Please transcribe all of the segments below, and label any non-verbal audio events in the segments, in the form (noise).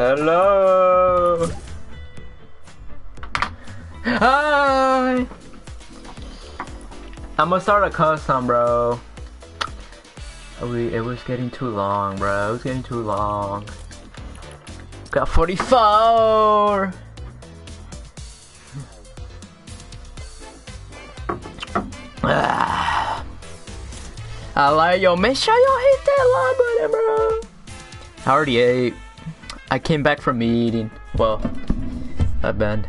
Hello. Hi. I'm gonna start a custom, bro. We, it was getting too long, bro. It was getting too long. Got 44. Ah. I like yo. Make sure y'all hit that like button, bro. I already ate. I came back from eating. Well, I been.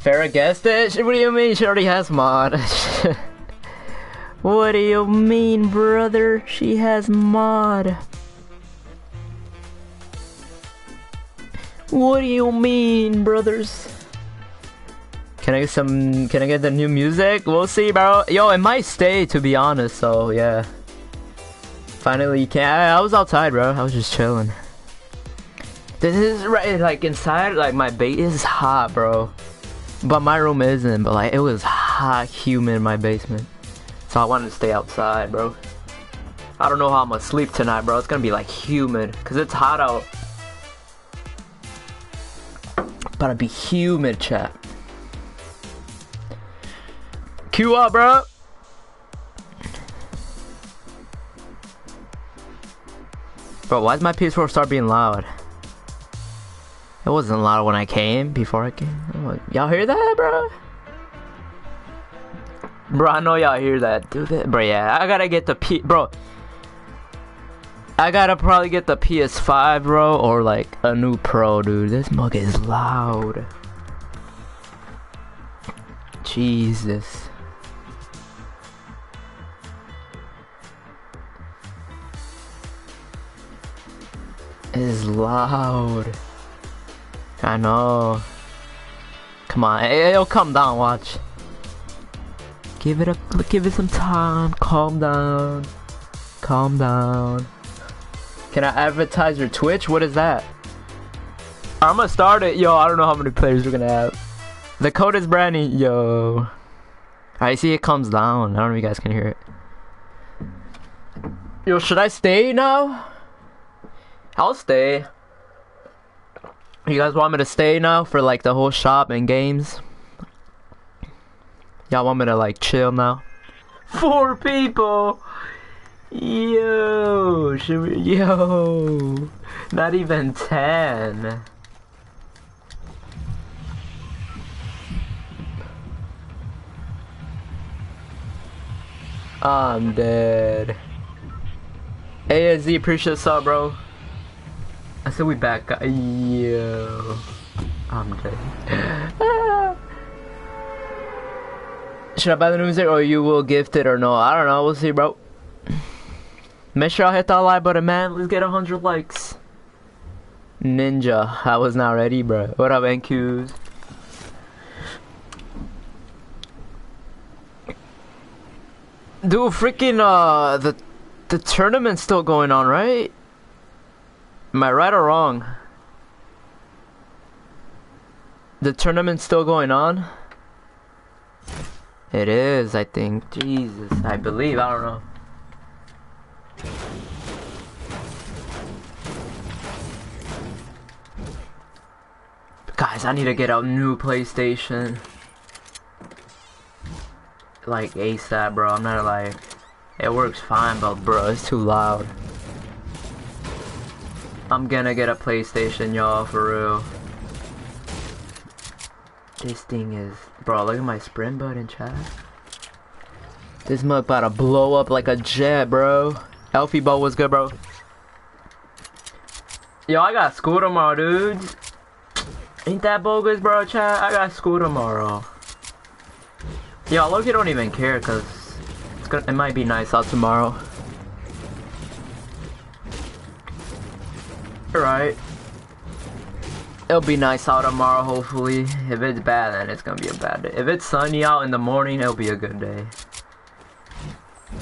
Farrah guessed it. What do you mean? She already has mod. (laughs) what do you mean, brother? She has mod. What do you mean, brothers? Can I get some? Can I get the new music? We'll see, bro. Yo, it might stay, to be honest. So yeah. Finally, can. I, I was outside, bro. I was just chilling. This is right, like inside, like my base is hot, bro. But my room isn't. But like, it was hot, humid in my basement. So I wanted to stay outside, bro. I don't know how I'm gonna sleep tonight, bro. It's gonna be like humid, cause it's hot out. About to be humid, chat. Q up, bro. Bro, why does my PS4 start being loud? It wasn't loud when I came, before I came. Y'all hear that, bro? Bro, I know y'all hear that. Dude, bro, yeah, I gotta get the P, bro. I gotta probably get the PS5, bro, or like a new Pro, dude. This mug is loud. Jesus. It is loud. I know. Come on, it'll come down. Watch. Give it a, give it some time. Calm down. Calm down. Can I advertise your Twitch? What is that? I'm gonna start it. Yo, I don't know how many players we're gonna have. The code is brand new. Yo. I see it comes down. I don't know if you guys can hear it. Yo, should I stay now? I'll stay. You guys want me to stay now for like the whole shop and games? Y'all want me to like chill now? Four people! Yo, we, (laughs) yo, not even ten. I'm dead. AZ, appreciate sub, bro. I said we back. Yo, I'm dead. (laughs) Should I buy the new music or you will gift it or no? I don't know. We'll see, bro. Make sure I hit that like button, man. Let's get 100 likes. Ninja. I was not ready, bro. What up, NQs? Dude, freaking, uh, the, the tournament's still going on, right? Am I right or wrong? The tournament's still going on? It is, I think. Jesus, I believe. I don't know. Guys, I need to get a new PlayStation. Like ASAP, bro. I'm not like... It works fine, but bro, it's too loud. I'm gonna get a PlayStation, y'all, for real. This thing is... Bro, look at my sprint button, chat. This mug about to blow up like a jet, bro. Elfie bow was good, bro. Yo, I got school tomorrow, dude. Ain't that bogus, bro, chat? I got school tomorrow. Yo, Loki don't even care, cause it might be nice out tomorrow. Alright. It'll be nice out tomorrow, hopefully. If it's bad, then it's gonna be a bad day. If it's sunny out in the morning, it'll be a good day.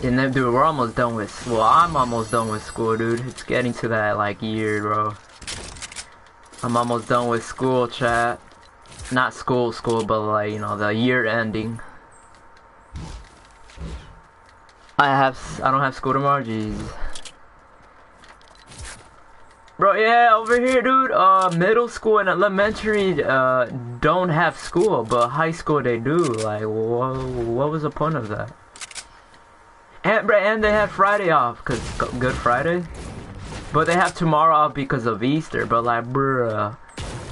And then, dude, we're almost done with, well, I'm almost done with school, dude. It's getting to that, like, year, bro. I'm almost done with school, chat. Not school, school, but, like, you know, the year ending. I have, I don't have school tomorrow, jeez. Bro, yeah, over here, dude. Uh, middle school and elementary uh don't have school, but high school they do. Like, whoa, what was the point of that? And and they have Friday off cause Good Friday, but they have tomorrow off because of Easter. But like, bruh,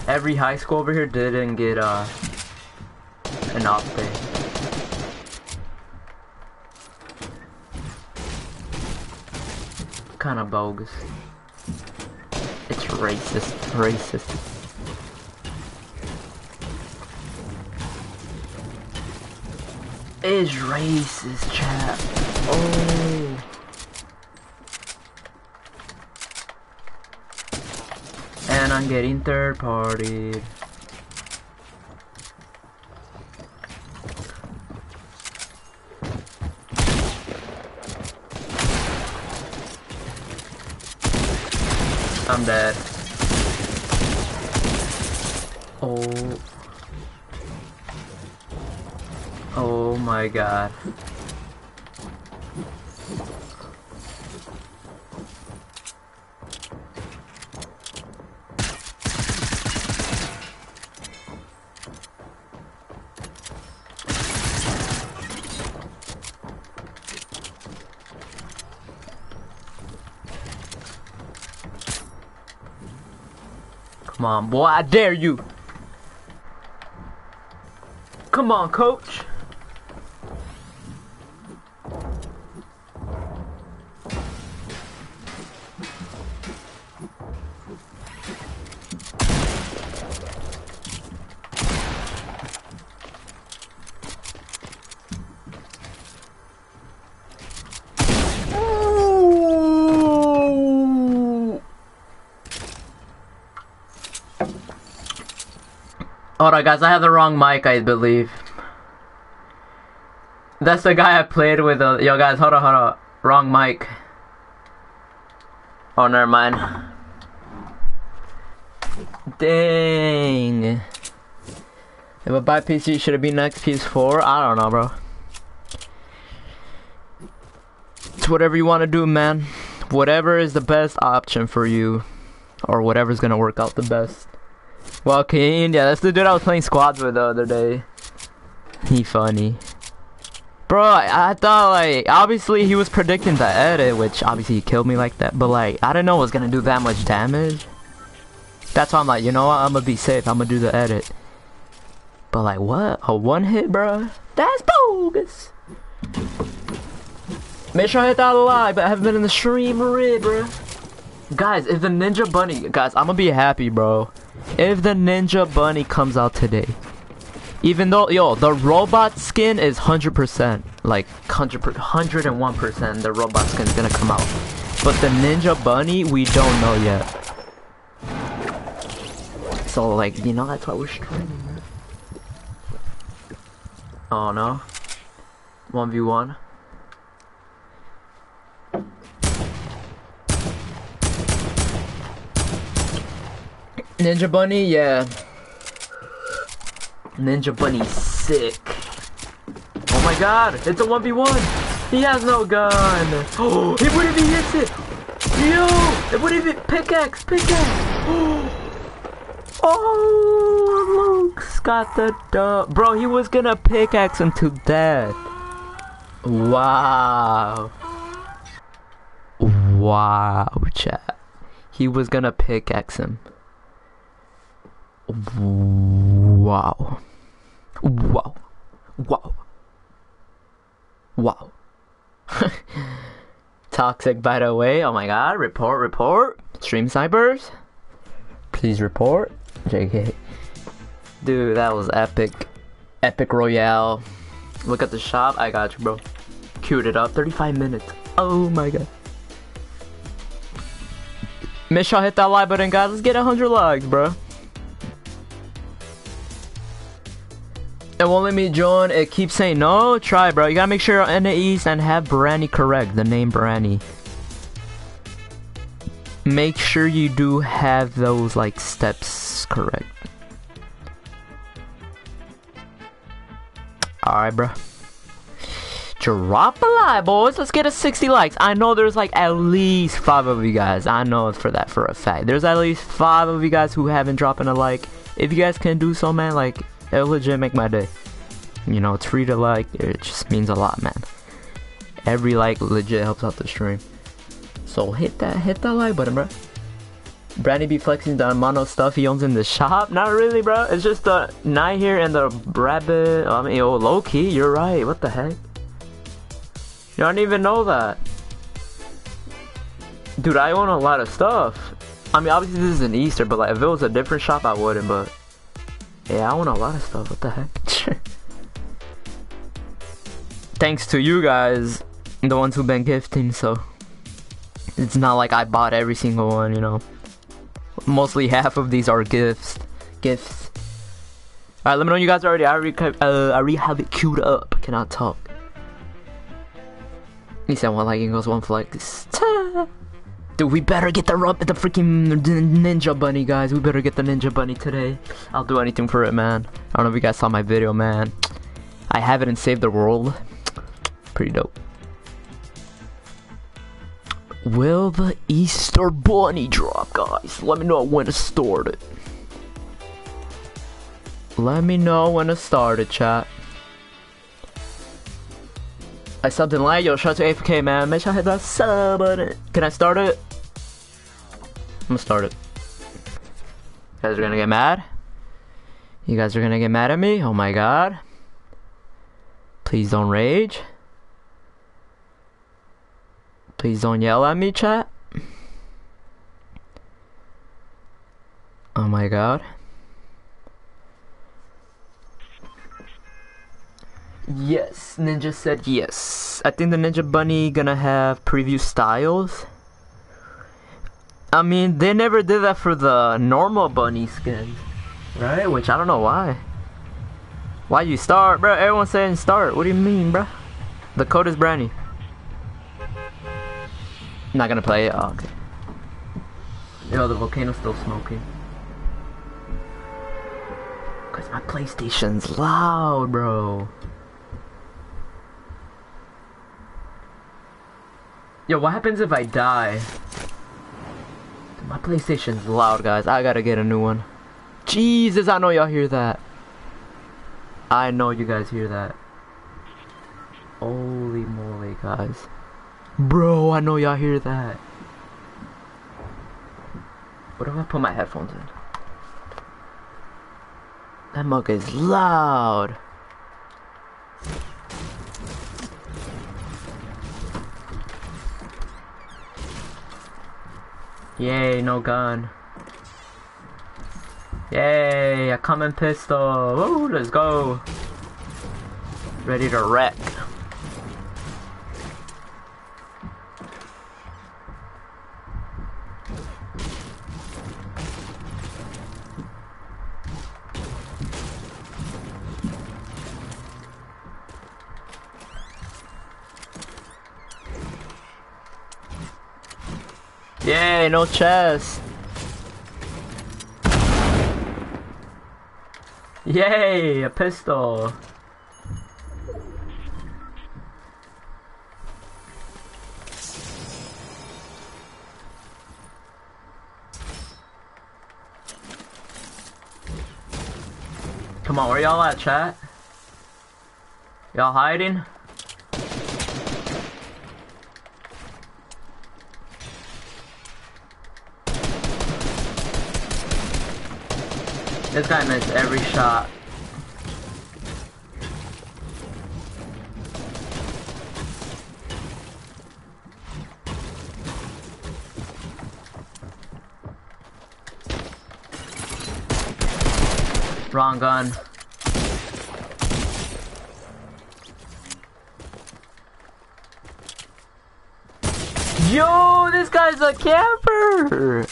every high school over here didn't get uh an off day. Kind of bogus. Racist. Racist. Is racist, chat. Oh. And I'm getting third party. I'm dead. Oh. Oh my god. Come on, boy, I dare you. Come on, coach. Hold on, guys. I have the wrong mic, I believe. That's the guy I played with. Uh, yo, guys, hold on, hold on. Wrong mic. Oh, never mind. Dang. If I buy PC, should it be next PS4? I don't know, bro. It's whatever you want to do, man. Whatever is the best option for you. Or whatever's gonna work out the best. Kane, yeah, that's the dude I was playing squads with the other day. He funny. Bro, I, I, thought, like, obviously he was predicting the edit, which obviously he killed me like that, but, like, I didn't know it was gonna do that much damage. That's why I'm like, you know what, I'm gonna be safe, I'm gonna do the edit. But, like, what? A one hit, bro? That's bogus! Make sure I hit that like, but I haven't been in the stream already, bro. Guys, if the Ninja Bunny, guys, I'm gonna be happy, bro. If the Ninja Bunny comes out today. Even though, yo, the robot skin is 100%. Like, 100, 101% the robot skin is gonna come out. But the Ninja Bunny, we don't know yet. So, like, you know, that's why we're streaming. Oh, no. 1v1. Ninja Bunny, yeah. Ninja Bunny sick. Oh my god, it's a 1v1! He has no gun! (gasps) Oh, it would if he hits it! Yo! It would if it pickaxe! Pickaxe! (gasps) Oh, Luke's got the dub. Bro, he was gonna pickaxe him to death. Wow. Wow, chat. He was gonna pickaxe him. Wow. Wow. Wow. Wow. (laughs) Toxic, by the way. Oh my god. Report, report. Stream snipers. Please report. JK. Dude, that was epic. Epic Royale. Look at the shop. I got you, bro. Queued it up. 35 minutes. Oh my god. Make sure I hit that like button, guys. Let's get 100 likes, bro. It won't let me join. It keeps saying no. Try, bro. You gotta make sure you're in the east and have Brani correct. The name Brani. Make sure you do have those like steps correct. Alright, bro. Drop a like, boys. Let's get a 60 likes. I know there's like at least five of you guys. I know for that for a fact. There's at least five of you guys who haven't dropped a like. If you guys can do so, man, like, it'll legit make my day. You know, treat to like. It just means a lot, man. Every like legit helps out the stream. So hit that, hit that like button, bro. Brani be flexing the mono stuff he owns in the shop. Not really, bro. It's just the night here and the rabbit. I mean, oh, low key. You're right. What the heck? You don't even know that. Dude, I own a lot of stuff. I mean, obviously this is an Easter, but like if it was a different shop, I wouldn't. But yeah, I own a lot of stuff. What the heck? (laughs) Thanks to you guys, the ones who've been gifting. So it's not like I bought every single one, you know. Mostly half of these are gifts. Gifts. Alright, let me know you guys already. I already, uh, I already have it queued up. Cannot talk. He said one like goes one flex. (laughs) Dude, we better get the rub at the freaking ninja bunny, guys. We better get the ninja bunny today. I'll do anything for it, man. I don't know if you guys saw my video, man. I have it in Save the World. Pretty dope. Will the Easter Bunny drop, guys? Let me know when to start it. Let me know when to start it, chat. I subbed in light, yo, shout out to AFK, man. Make sure I hit that sub button. Can I start it? I'm gonna start it. You guys are gonna get mad? You guys are gonna get mad at me? Oh my god. Please don't rage. Please don't yell at me, chat. Oh my god. Yes, Ninja said yes. I think the Ninja Bunny gonna have preview styles. I mean, they never did that for the normal bunny skins, right? Which I don't know why. Why you start, bro? Everyone's saying start. What do you mean, bro? The code is Brani. Not gonna play it? Oh, okay. Yo, the volcano's still smoking. Cause my PlayStation's loud, bro. Yo, what happens if I die? My PlayStation's loud, guys. I gotta get a new one. Jesus, I know y'all hear that. I know you guys hear that. Holy moly, guys. Bro, I know y'all hear that. What if I put my headphones in? That mug is loud. Yay, no gun. Yay, a common pistol. Woo, let's go. Ready to wreck. Yay, no chest. Yay, a pistol. Come on, where y'all at, chat? Y'all hiding? This guy missed every shot. Wrong gun. Yo, this guy's a camper!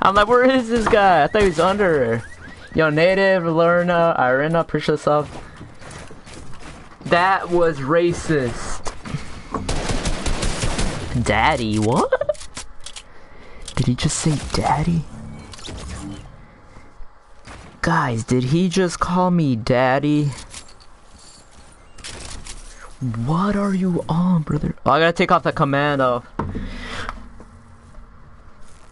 I'm like, where is this guy? I thought he was under. Yo, native, Lerna, Irina, appreciate sub. That was racist. Daddy, what? Did he just say daddy? Guys, did he just call me daddy? What are you on, brother? Oh, I gotta take off the command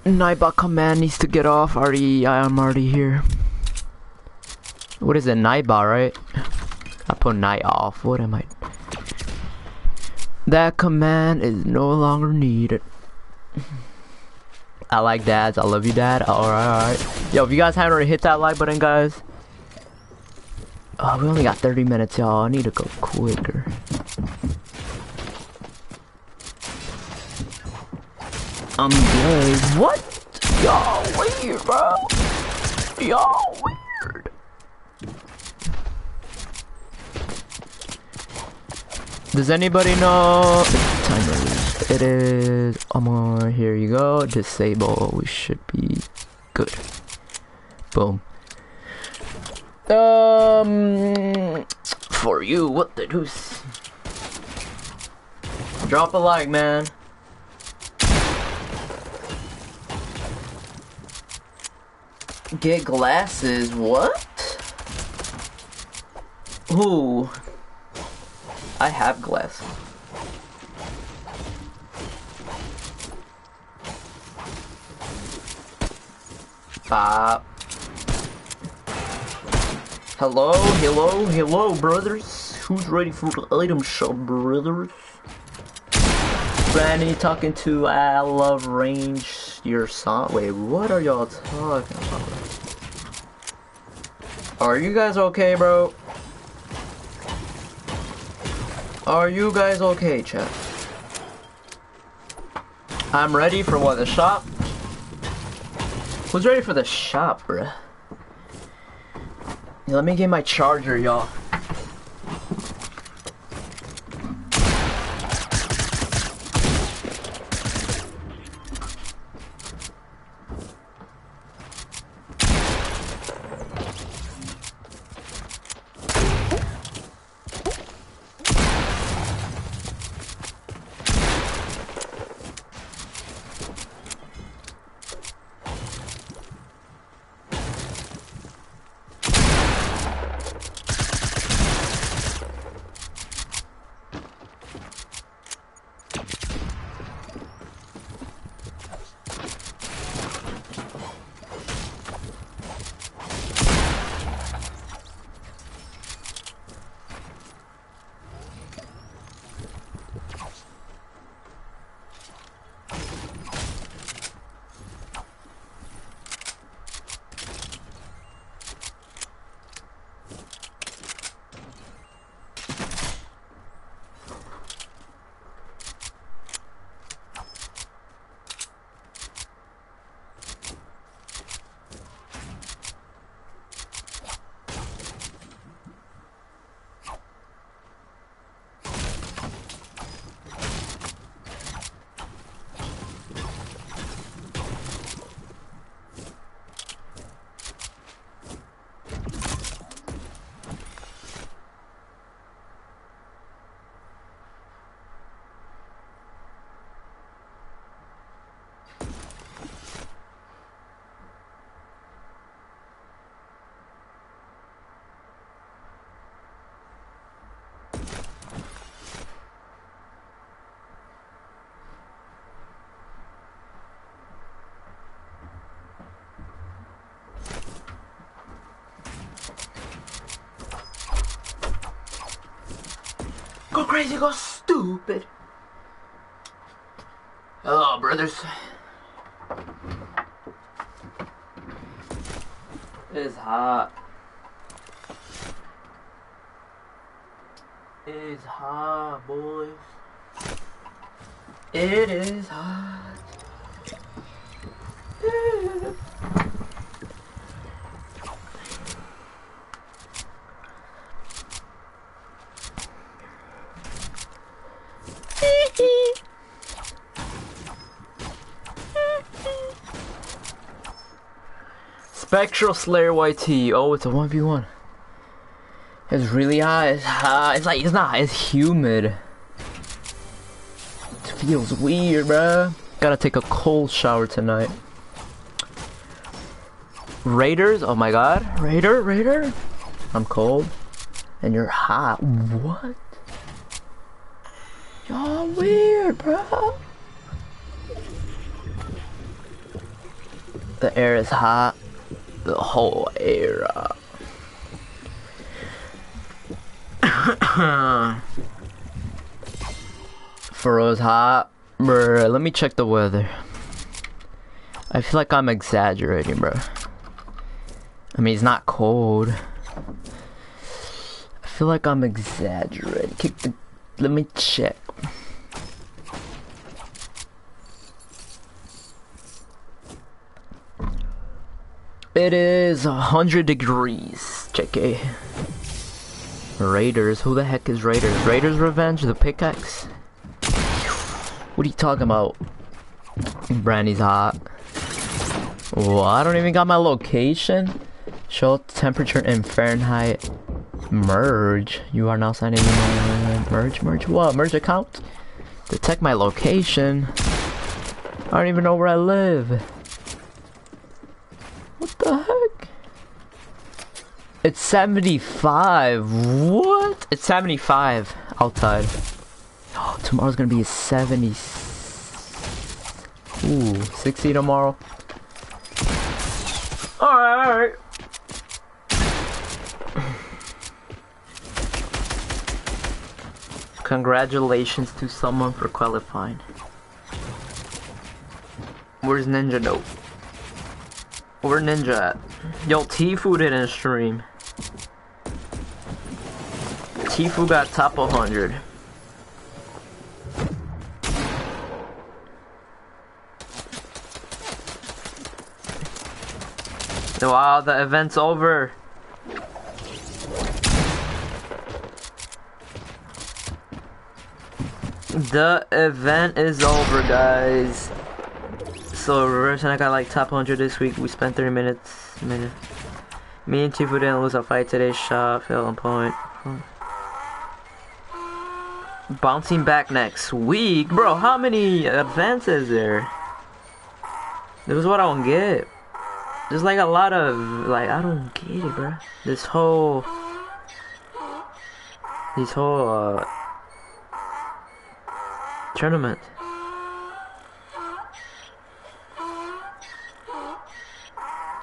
of. Nightbot command needs to get off. Already, I'm already here. What is it, Nightbot, right? I put night off. What am I? That command is no longer needed. I like dads. I love you, dad. Alright, alright. Yo, if you guys haven't already hit that like button, guys. Oh, we only got 30 minutes, y'all. I need to go quicker. I'm good. What? Y'all weird, bro. Y'all weird. Does anybody know timers? It is Amar. Here you go. Disable. We should be good. Boom. Um, for you, what the deuce? Drop a like, man. Get glasses, what? Ooh. I have glasses. Bop. Hello, hello, hello, brothers. Who's ready for the item shop, brothers? Brani talking to I love range your song. Wait, what are y'all talking about? Are you guys okay, bro? Are you guys okay, chat? I'm ready for what, the shop? Who's ready for the shop, bruh? Let me get my charger, y'all. Go stupid. Hello, brothers. It's hot. It's hot, boys. It is hot. Spectral Slayer YT. Oh, it's a 1v1. It's really hot. It's hot. It's like, it's not, it's humid. It feels weird, bruh. Gotta take a cold shower tonight. Raiders? Oh my god. Raider? Raider? I'm cold. And you're hot. What? Y'all weird, bro. The air is hot. The whole era. (coughs) Furrow's hot. Bruh, let me check the weather. I feel like I'm exaggerating, bro. I mean, it's not cold. I feel like I'm exaggerating. Kick the. Let me check. It is 100 degrees. Check it. Raiders. Who the heck is Raiders? Raiders Revenge? The pickaxe? What are you talking about? Brani's hot. Well, I don't even got my location. Show temperature in Fahrenheit. Merge. You are now signing in. Merge, merge what? Merge account? Detect my location. I don't even know where I live. What the heck? It's 75. What? It's 75 outside. Oh, tomorrow's gonna be 70. Ooh, 60 tomorrow. Alright, alright. Congratulations to someone for qualifying. Where's Ninja though? Where Ninja at? Yo, Tifu didn't stream. Tifu got top 100. Wow, the event's over. The event is over, guys. So, Reverse and I got like top 100 this week. We spent 30 minutes. Minute. Me and Tifu didn't lose a fight today. Shot, fell on point. Bouncing back next week? Bro, how many advances there? This is what I don't get. There's like a lot of, like, I don't get it, bro. This whole, this whole, uh, tournament.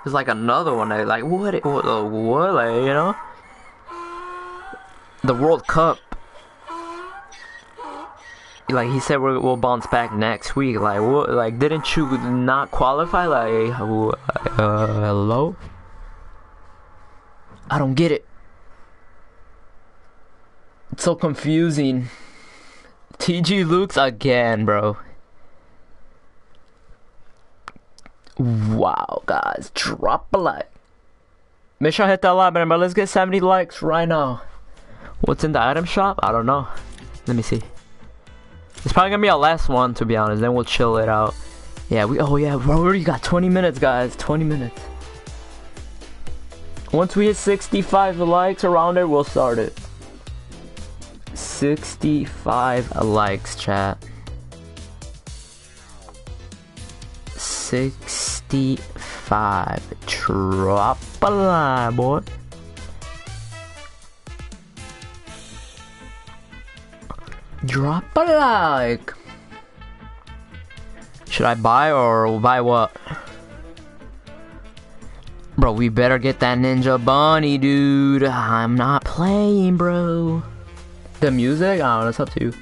There's like another one, like, what, what, uh, what, like, you know? The World Cup. Like he said, we will bounce back next week. Like, what? Like, didn't you not qualify? Like, uh, hello? I don't get it. It's so confusing. TG Luke's again, bro. Wow, guys, drop a like. Make sure I hit that like button, but let's get 70 likes right now. What's in the item shop? I don't know. Let me see. It's probably gonna be our last one, to be honest. Then we'll chill it out. Yeah, we. Oh yeah, we already got 20 minutes, guys. 20 minutes. Once we hit 65 likes around there, we'll start it. 65 likes, chat. 65. Drop a line, boy. Drop a like. Should I buy or buy what? Bro, we better get that Ninja Bunny, dude. I'm not playing, bro. The music? I don't know, it's up to you.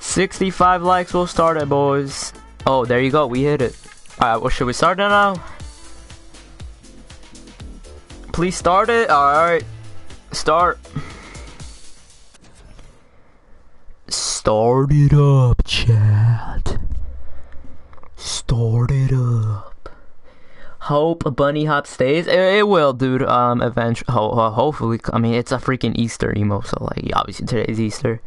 65 likes, we'll start it, boys. Oh, there you go, we hit it. Alright, well, should we start it now? Please start it? Alright. Start. Start it up, chat. Start it up. Hope Bunny Hop stays. It, it will, dude. Um, eventually, ho ho hopefully. I mean, it's a freaking Easter emo, so like, obviously today's Easter.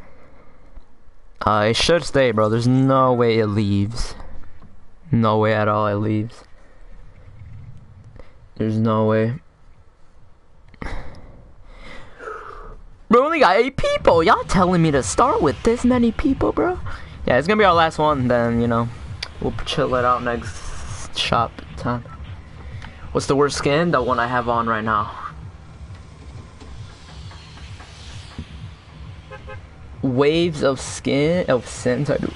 Uh, it should stay, bro. There's no way it leaves. No way at all it leaves. There's no way. Bro, only got eight people. Y'all telling me to start with this many people, bro? Yeah, it's gonna be our last one. Then you know, we'll chill it out next shop time. What's the worst skin? The one I have on right now. waves of skin of sins. I do.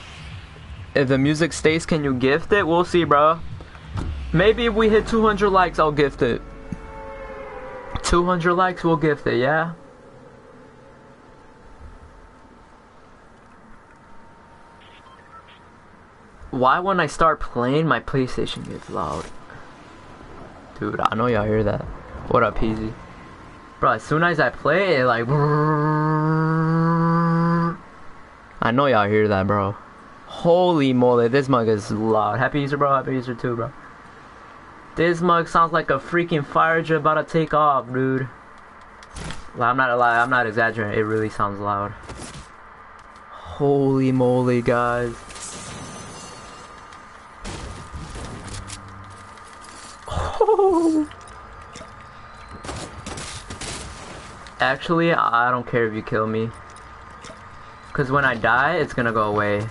If the music stays, can you gift it? We'll see, bro. Maybe if we hit 200 likes, I'll gift it. 200 likes, we'll gift it, yeah? Why when I start playing, my PlayStation gets loud? Dude, I know y'all hear that. What up, Peasy? Bro, as soon as I play, it like... I know y'all hear that, bro. Holy moly, this mug is loud. Happy Easter, bro. Happy Easter, too, bro. This mug sounds like a freaking fire jet about to take off, dude. I'm not lie. I'm not exaggerating. It really sounds loud. Holy moly, guys. (laughs) Actually, I don't care if you kill me. Because when I die, it's gonna go away.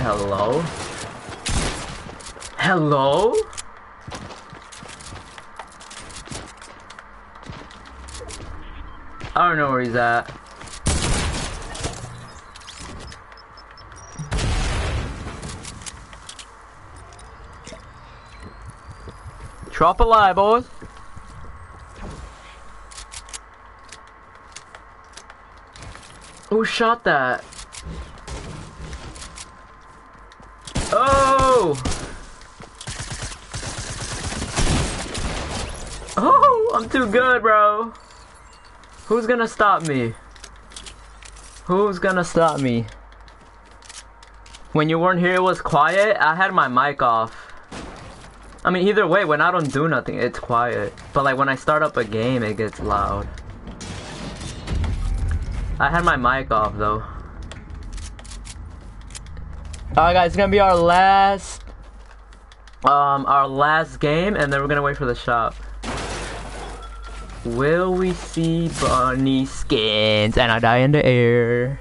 Hello? Hello? I don't know where he's at. Drop a lie, boys. Who shot that? Oh! Oh, I'm too good, bro. Who's gonna stop me? Who's gonna stop me? When you weren't here, it was quiet. I had my mic off. I mean, either way, when I don't do nothing, it's quiet. But like when I start up a game, it gets loud. I had my mic off though. Alright guys, it's gonna be our last um our last game and then we're gonna wait for the shop. Will we see bunny skins? And I die in the air.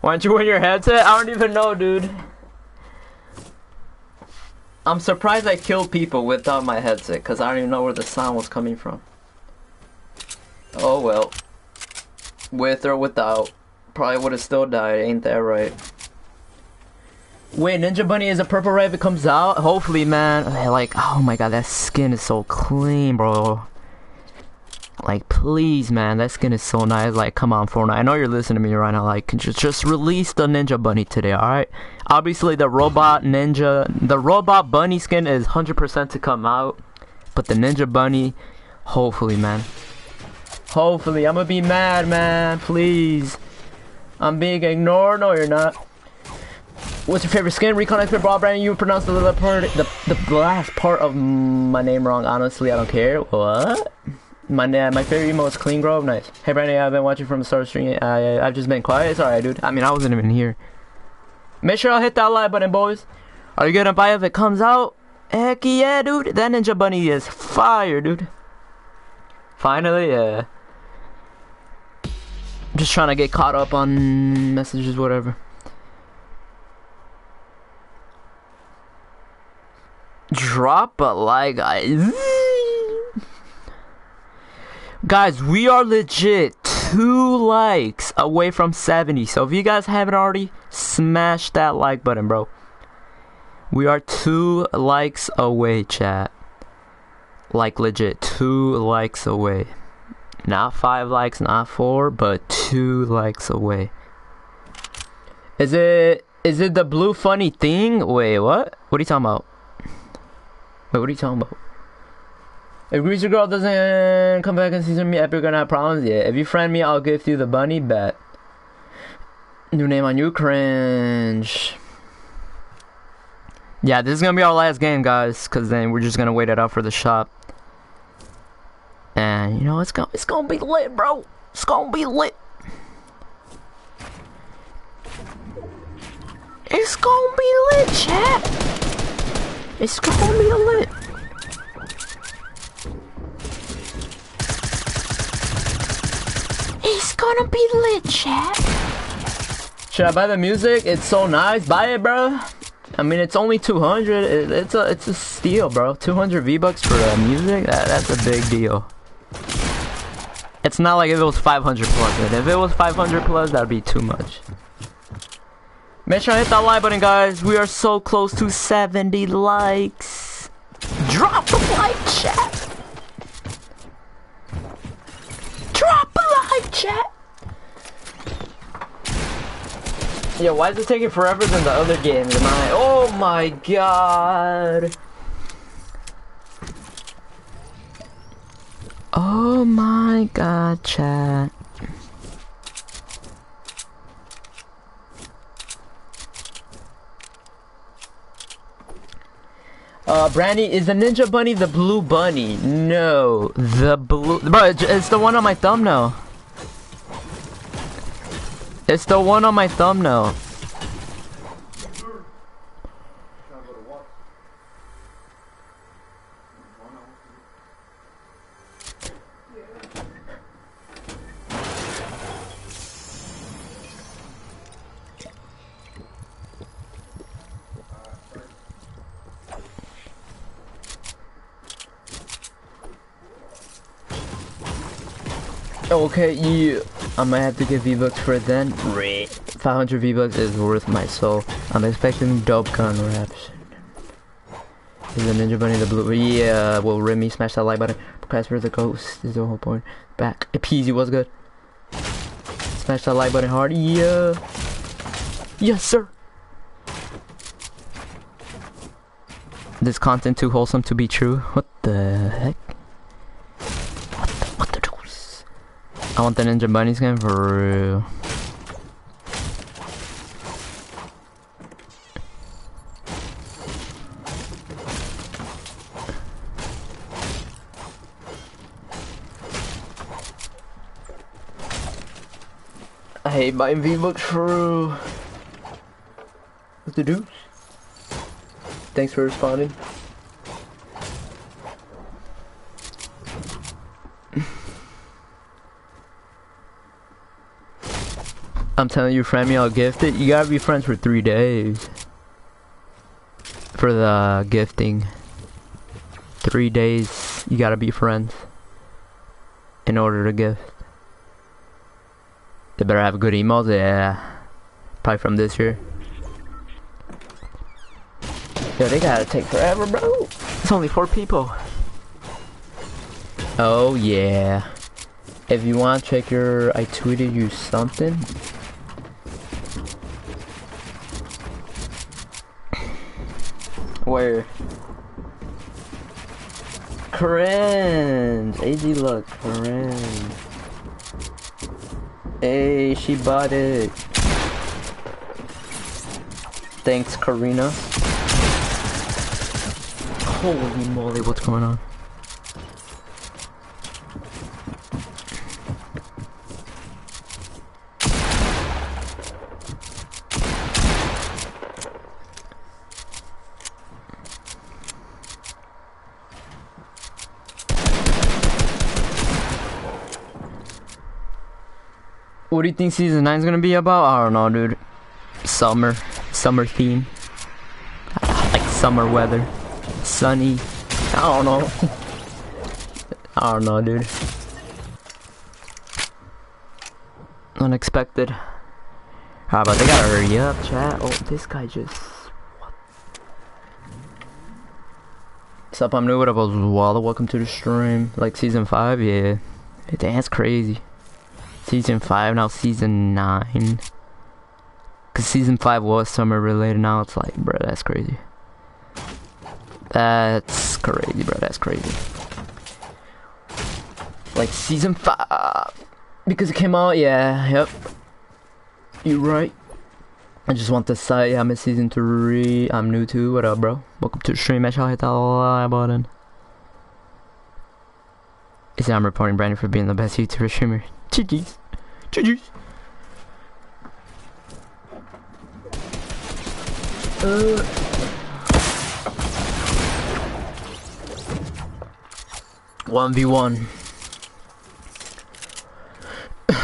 Why don't you wear your headset? I don't even know, dude. I'm surprised I killed people without my headset because I don't even know where the sound was coming from. Oh well. With or without. Probably would have still died, ain't that right? Wait, Ninja Bunny is a purple ray if it comes out? Hopefully, man. Like, oh my god, that skin is so clean, bro. Like, please, man, that skin is so nice. Like, come on, Fortnite. I know you're listening to me right now. Like, just, just release the Ninja Bunny today, alright? Obviously, the Robot Ninja, the Robot Bunny skin is 100% to come out. But the Ninja Bunny, hopefully, man. Hopefully. I'm gonna be mad, man. Please. I'm being ignored. No, you're not. What's your favorite skin? Recon Expert Brawl Brand. You pronounced the, part, the, the last part of my name wrong. Honestly, I don't care. What? My uh, my favorite emo is Clean Groove. Nice. Hey, Brani, I've been watching from the start of stream. I, I've just been quiet. It's alright, dude. I mean, I wasn't even here. Make sure I'll hit that like button, boys. Are you gonna buy if it comes out? Heck yeah, dude. That Ninja Bunny is fire, dude. Finally, yeah. Just trying to get caught up on messages, whatever. Drop a like, guys. Guys, we are legit two likes away from 70. So if you guys haven't already, smash that like button, bro. We are two likes away, chat. Like legit, two likes away. Not five likes, not four, but two likes away. Is it is it the blue funny thing? Wait, what? What are you talking about? Wait, what are you talking about? If Greaser Girl doesn't come back and season me, Epic gonna have problems. Yeah, if you friend me, I'll give you the bunny bet. New name on you, cringe. Yeah, this is gonna be our last game, guys, because then we're just gonna wait it out for the shop. And you know, it's gonna it's gonna be lit, bro. It's gonna be lit. It's gonna be lit, chat. It's gonna be lit. It's gonna be lit, chat. Should I buy the music? It's so nice. Buy it, bro. I mean, it's only 200. It, it's a it's a steal, bro. 200 V bucks for uh, music. That, that's a big deal. It's not like if it was 500 plus. And if it was 500 plus, that'd be too much. Make sure to hit that like button, guys. We are so close to 70 likes. Drop the like, chat. Drop a like, chat. Yo, why is it taking forever than the other games? Am I? Oh my god. Oh my god, chat. Uh, Brani, is the Ninja Bunny the blue bunny? No, the blue. Bro, it's the one on my thumbnail. It's the one on my thumbnail. Okay, you. I might have to get V-Bucks for it then. 500 V-Bucks is worth my soul. I'm expecting dope gun wraps. Is the Ninja Bunny the blue? Yeah, will Remy smash that like button? Press for the ghost is the whole point. Back. Peasy was good. Smash that like button hard. Yeah. Yes, sir. This content too wholesome to be true. What the heck? I want the Ninja Bunny skin for real. I hate buying V-Bucks for real. What to do? Thanks for responding. I'm telling you, friend me, I'll gift it. You gotta be friends for three days. For the gifting. Three days, you gotta be friends. In order to gift. They better have good emails, yeah. Probably from this year. Yo, they gotta take forever, bro. It's only four people. Oh, yeah. If you want to check your, I tweeted you something. Where? Cringe! AG look, cringe. Hey, she bought it. Thanks, Karina. Holy moly, what's going on? What do you think season 9 is gonna be about? I don't know, dude. Summer. Summer theme. Like summer weather. Sunny. I don't know. (laughs) I don't know, dude. Unexpected. How about they gotta hurry up, chat? Oh, this guy just... What? What's up, I'm new, what up, Walla? Welcome to the stream. Like season 5? Yeah. That's crazy. Season 5, now season 9. Cause season 5 was summer related, now it's like, bro, that's crazy. That's crazy, bro, that's crazy. Like season 5, because it came out, yeah, yep. You right. I just want to say I'm in season 3, I'm new too, what up bro? Welcome to the stream, make sure hit that like button. Is I'm reporting Brandon for being the best YouTuber streamer. GG's. GG's. Uh. One v one. (coughs)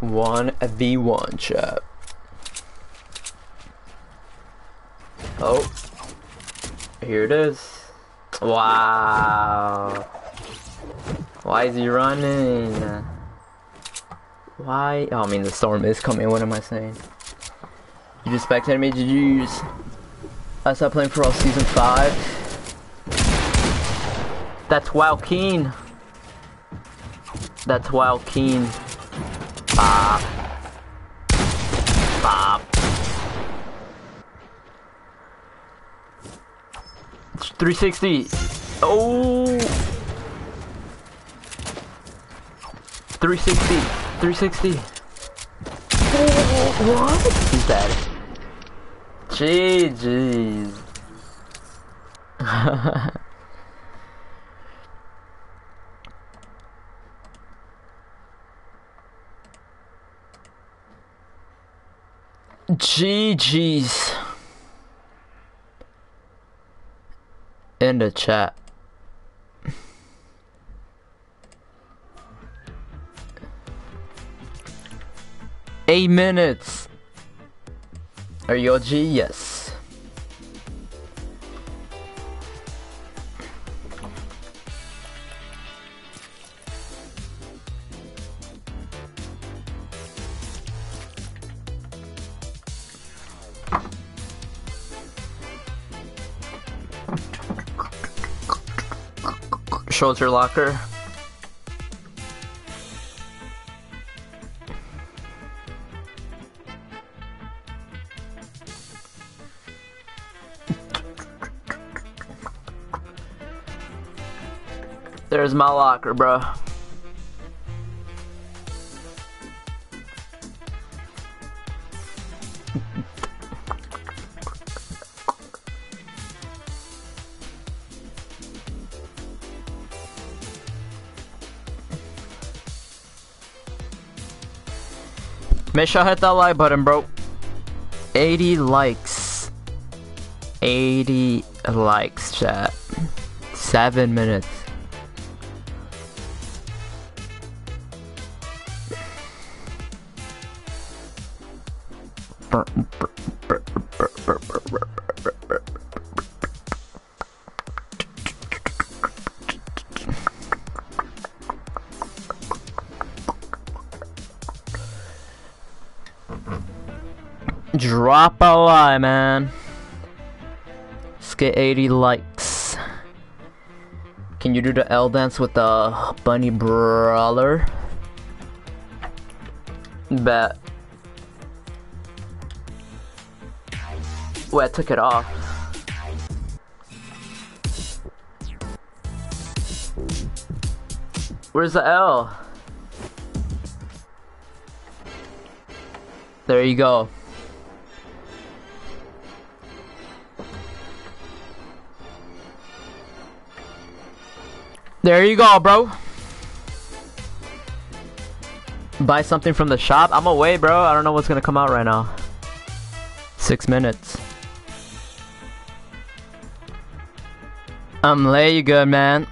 one v one chat. Oh. Here it is. Wow. Why is he running? Why? Oh, I mean, the storm is coming. What am I saying? You just spectated me? Did use... I stopped playing for all season 5. That's Wild Keen. That's Wild Keen. Bop. It's 360. Oh. 360. 360. Oh, what? He's dead. GG's. GG's. In the chat. Eight minutes. Are you OG? Yes. Shoulder locker. There's my locker, bro. Make sure I hit that like button, bro. 80 likes. 80 likes, chat. Seven minutes. Man. Let's get 80 likes. Can you do the L dance with the bunny brawler? Bet. Wait, I took it off. Where's the L? There you go. There you go, bro. Buy something from the shop. I'm away, bro. I don't know what's gonna come out right now. Six minutes. I'm late, you good, man.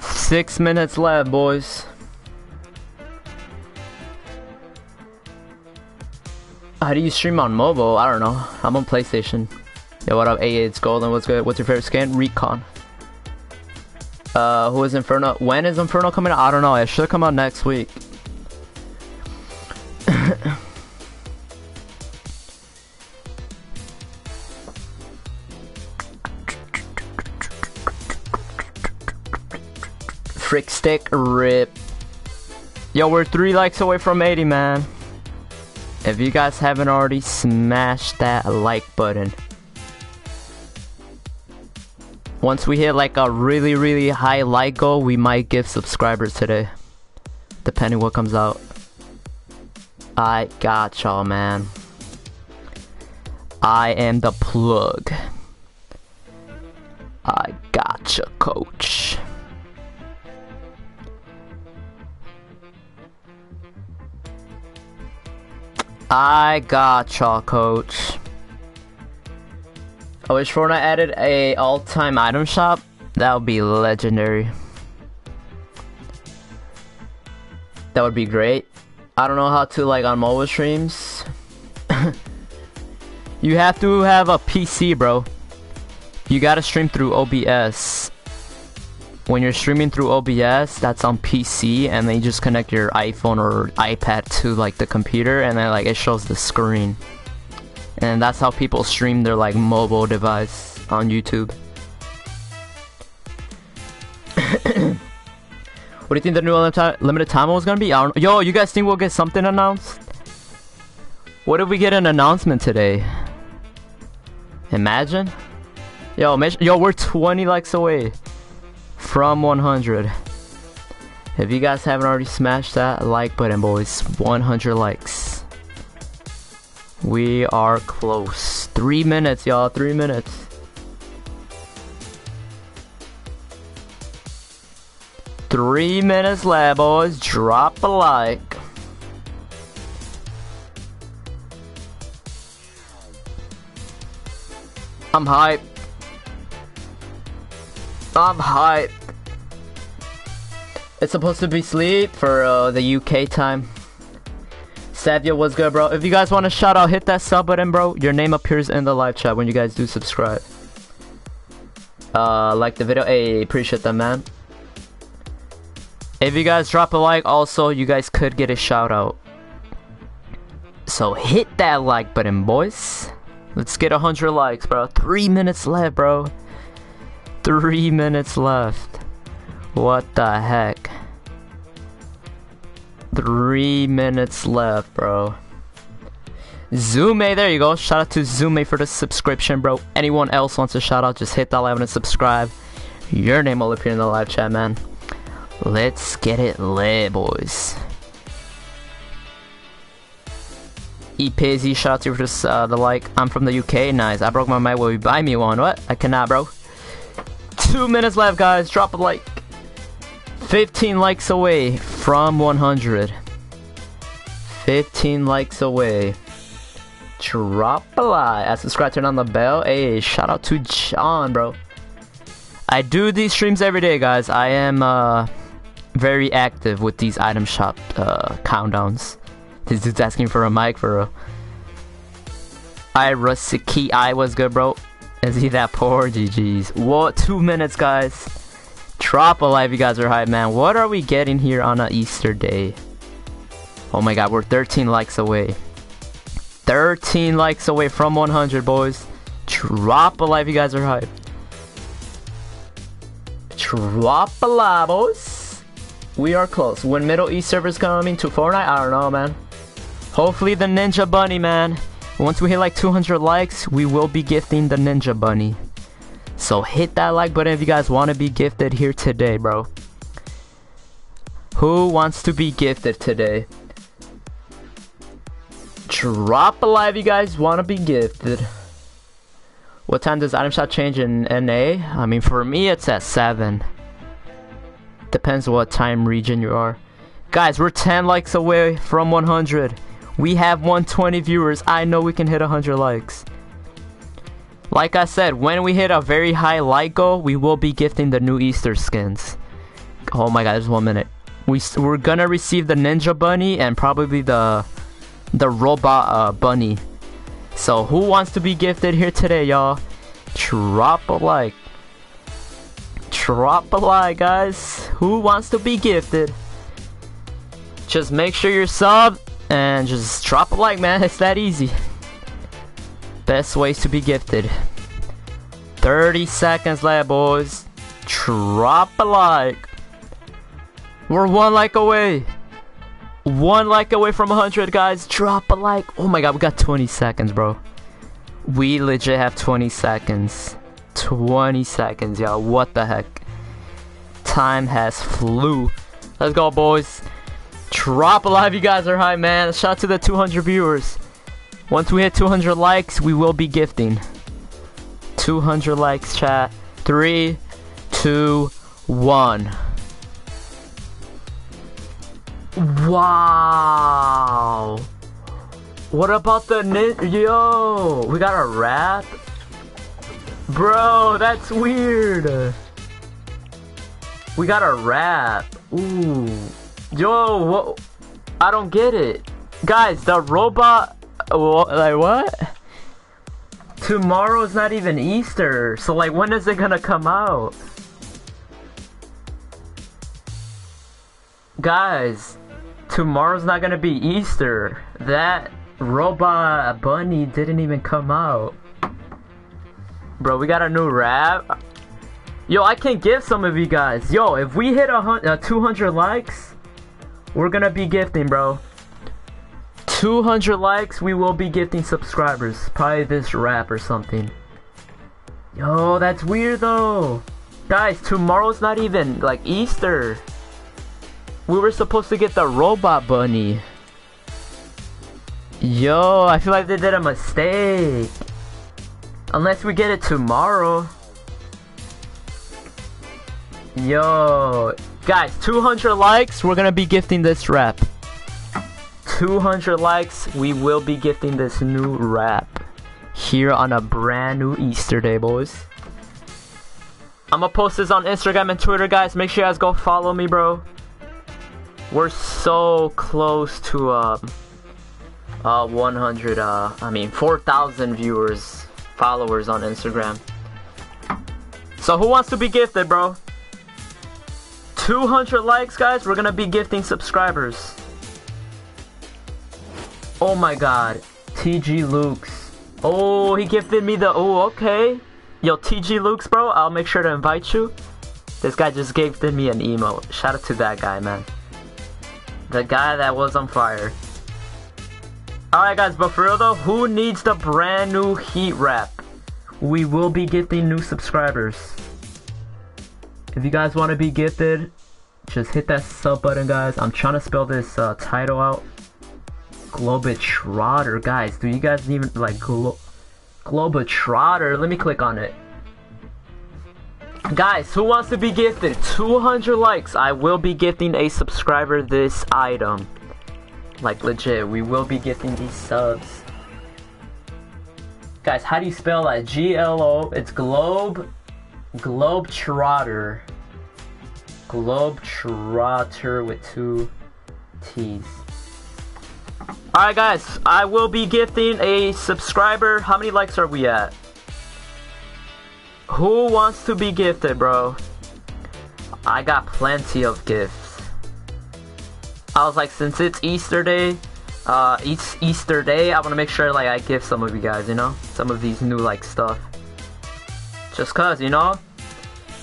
Six minutes left, boys. How do you stream on mobile? I don't know. I'm on PlayStation. Yo, what up? A it's Golden. What's good? What's your favorite skin? Recon. Uh, who is Inferno? When is Inferno coming out? I don't know. It should come out next week. (coughs) Frick stick rip. Yo, we're three likes away from 80, man. If you guys haven't already, smash that like button. Once we hit like a really, really high like goal, we might give subscribers today. Depending what comes out. I got y'all, man. I am the plug. I gotcha, coach. I gotcha, coach. I wish Fortnite added a all-time item shop. That would be legendary. That would be great. I don't know how to like on mobile streams. (laughs) You have to have a PC, bro. You gotta stream through OBS. When you're streaming through OBS, that's on PC, and then you just connect your iPhone or iPad to like the computer, and then like it shows the screen. And that's how people stream their like mobile device on YouTube. (coughs) what do you think the new limited time was gonna be? Yo, you guys think we'll get something announced? What if we get an announcement today? Imagine. Yo, yo, we're 20 likes away from 100. If you guys haven't already smashed that like button, boys, 100 likes. We are close. Three minutes, y'all. Three minutes. Three minutes left, boys. Drop a like. I'm hyped. I'm hyped. It's supposed to be sleep for uh, the UK time. Savia what's good, bro. If you guys want to shout out, hit that sub button, bro. Your name appears in the live chat when you guys do subscribe. Uh, like the video. Hey, appreciate that, man. If you guys drop a like, also, you guys could get a shout out. So hit that like button, boys. Let's get 100 likes, bro. Three minutes left, bro. Three minutes left. What the heck? Three minutes left, bro. Zume, there you go. Shout out to Zume for the subscription, bro. Anyone else wants a shout out, just hit that like button and subscribe. Your name will appear in the live chat, man. Let's get it lit, boys. E shout out to you for this, uh, the like. I'm from the UK, nice. I broke my mic, will you buy me one? What? I cannot, bro. Two minutes left, guys. Drop a like. 15 likes away from 100. 15 likes away. Drop a like. I subscribe, turn on the bell. Hey, shout out to John, bro. I do these streams every day, guys. I am uh, very active with these item shop uh, countdowns. This dude's asking for a mic for a. I Rusiki I was good, bro. Is he that poor? GG's. What? Two minutes, guys. Drop a live, you guys are hype, man. What are we getting here on a Easter day? Oh my god, we're 13 likes away. 13 likes away from 100, boys. Drop a live, you guys are hype. Drop a live, boys. We are close. When Middle East servers coming to Fortnite, I don't know, man. Hopefully the Ninja Bunny, man. Once we hit like 200 likes, we will be gifting the Ninja Bunny. So hit that like button if you guys want to be gifted here today, bro. Who wants to be gifted today? Drop a like if you guys want to be gifted. What time does item shop change in NA? I mean, for me, it's at 7. Depends what time region you are. Guys, we're 10 likes away from 100. We have 120 viewers. I know we can hit 100 likes. Like I said, when we hit a very high like goal, we will be gifting the new Easter skins. Oh my god, there's one minute. We, we're gonna receive the Ninja Bunny and probably the the Robot uh, Bunny. So who wants to be gifted here today, y'all? Drop a like. Drop a like, guys. Who wants to be gifted? Just make sure you're sub and just drop a like, man. (laughs) It's that easy. Best ways to be gifted. 30 seconds left, boys. Drop a like. We're one like away. One like away from 100, guys. Drop a like. Oh my god, we got 20 seconds, bro. We legit have 20 seconds. 20 seconds, y'all. What the heck? Time has flew. Let's go, boys. Drop a live, you guys are high, man. Shout out to the 200 viewers. Once we hit 200 likes, we will be gifting. 200 likes, chat. Three, two, one. Wow. What about the nit? Yo, we got a wrap? Bro, that's weird. We got a wrap. Ooh. Yo, what? I don't get it. Guys, the robot. Like, what? tomorrow's not even Easter. So like when is it gonna come out? Guys, tomorrow's not gonna be Easter. That robot bunny didn't even come out. Bro, we got a new wrap. Yo, I can give some of you guys. Yo, if we hit a, uh, 200 likes, we're gonna be gifting, bro. 200 likes, we will be gifting subscribers. Probably this wrap or something. Yo, that's weird though. Guys, tomorrow's not even like Easter. We were supposed to get the robot bunny. Yo, I feel like they did a mistake. Unless we get it tomorrow. Yo, guys, 200 likes, we're gonna be gifting this wrap. 200 likes, we will be gifting this new wrap here on a brand new Easter day, boys. I'm gonna post this on Instagram and Twitter, guys. Make sure you guys go follow me, bro. We're so close to uh, uh 100, uh, I mean 4,000 viewers, followers on Instagram. So who wants to be gifted, bro? 200 likes, guys, we're gonna be gifting subscribers. Oh my god. TG Lukes. Oh, he gifted me the. Oh, okay. Yo, TG Lukes, bro, I'll make sure to invite you. This guy just gifted me an emote. Shout out to that guy, man. The guy that was on fire. Alright, guys, but for real though, who needs the brand new heat wrap? We will be getting new subscribers. If you guys want to be gifted, just hit that sub button, guys. I'm trying to spell this uh, title out. Globetrotter, guys. Do you guys even like Glo Globetrotter? Let me click on it. Guys, who wants to be gifted 200 likes? I will be gifting a subscriber this item. Like legit, we will be gifting these subs. Guys, how do you spell that? G L O. It's Globe Globetrotter. Globetrotter with two T's. Alright guys, I will be gifting a subscriber. How many likes are we at? Who wants to be gifted, bro? I got plenty of gifts. I was like, since it's Easter Day, uh, it's Easter Day, I want to make sure like I give some of you guys, you know, some of these new like stuff. Just cause, you know,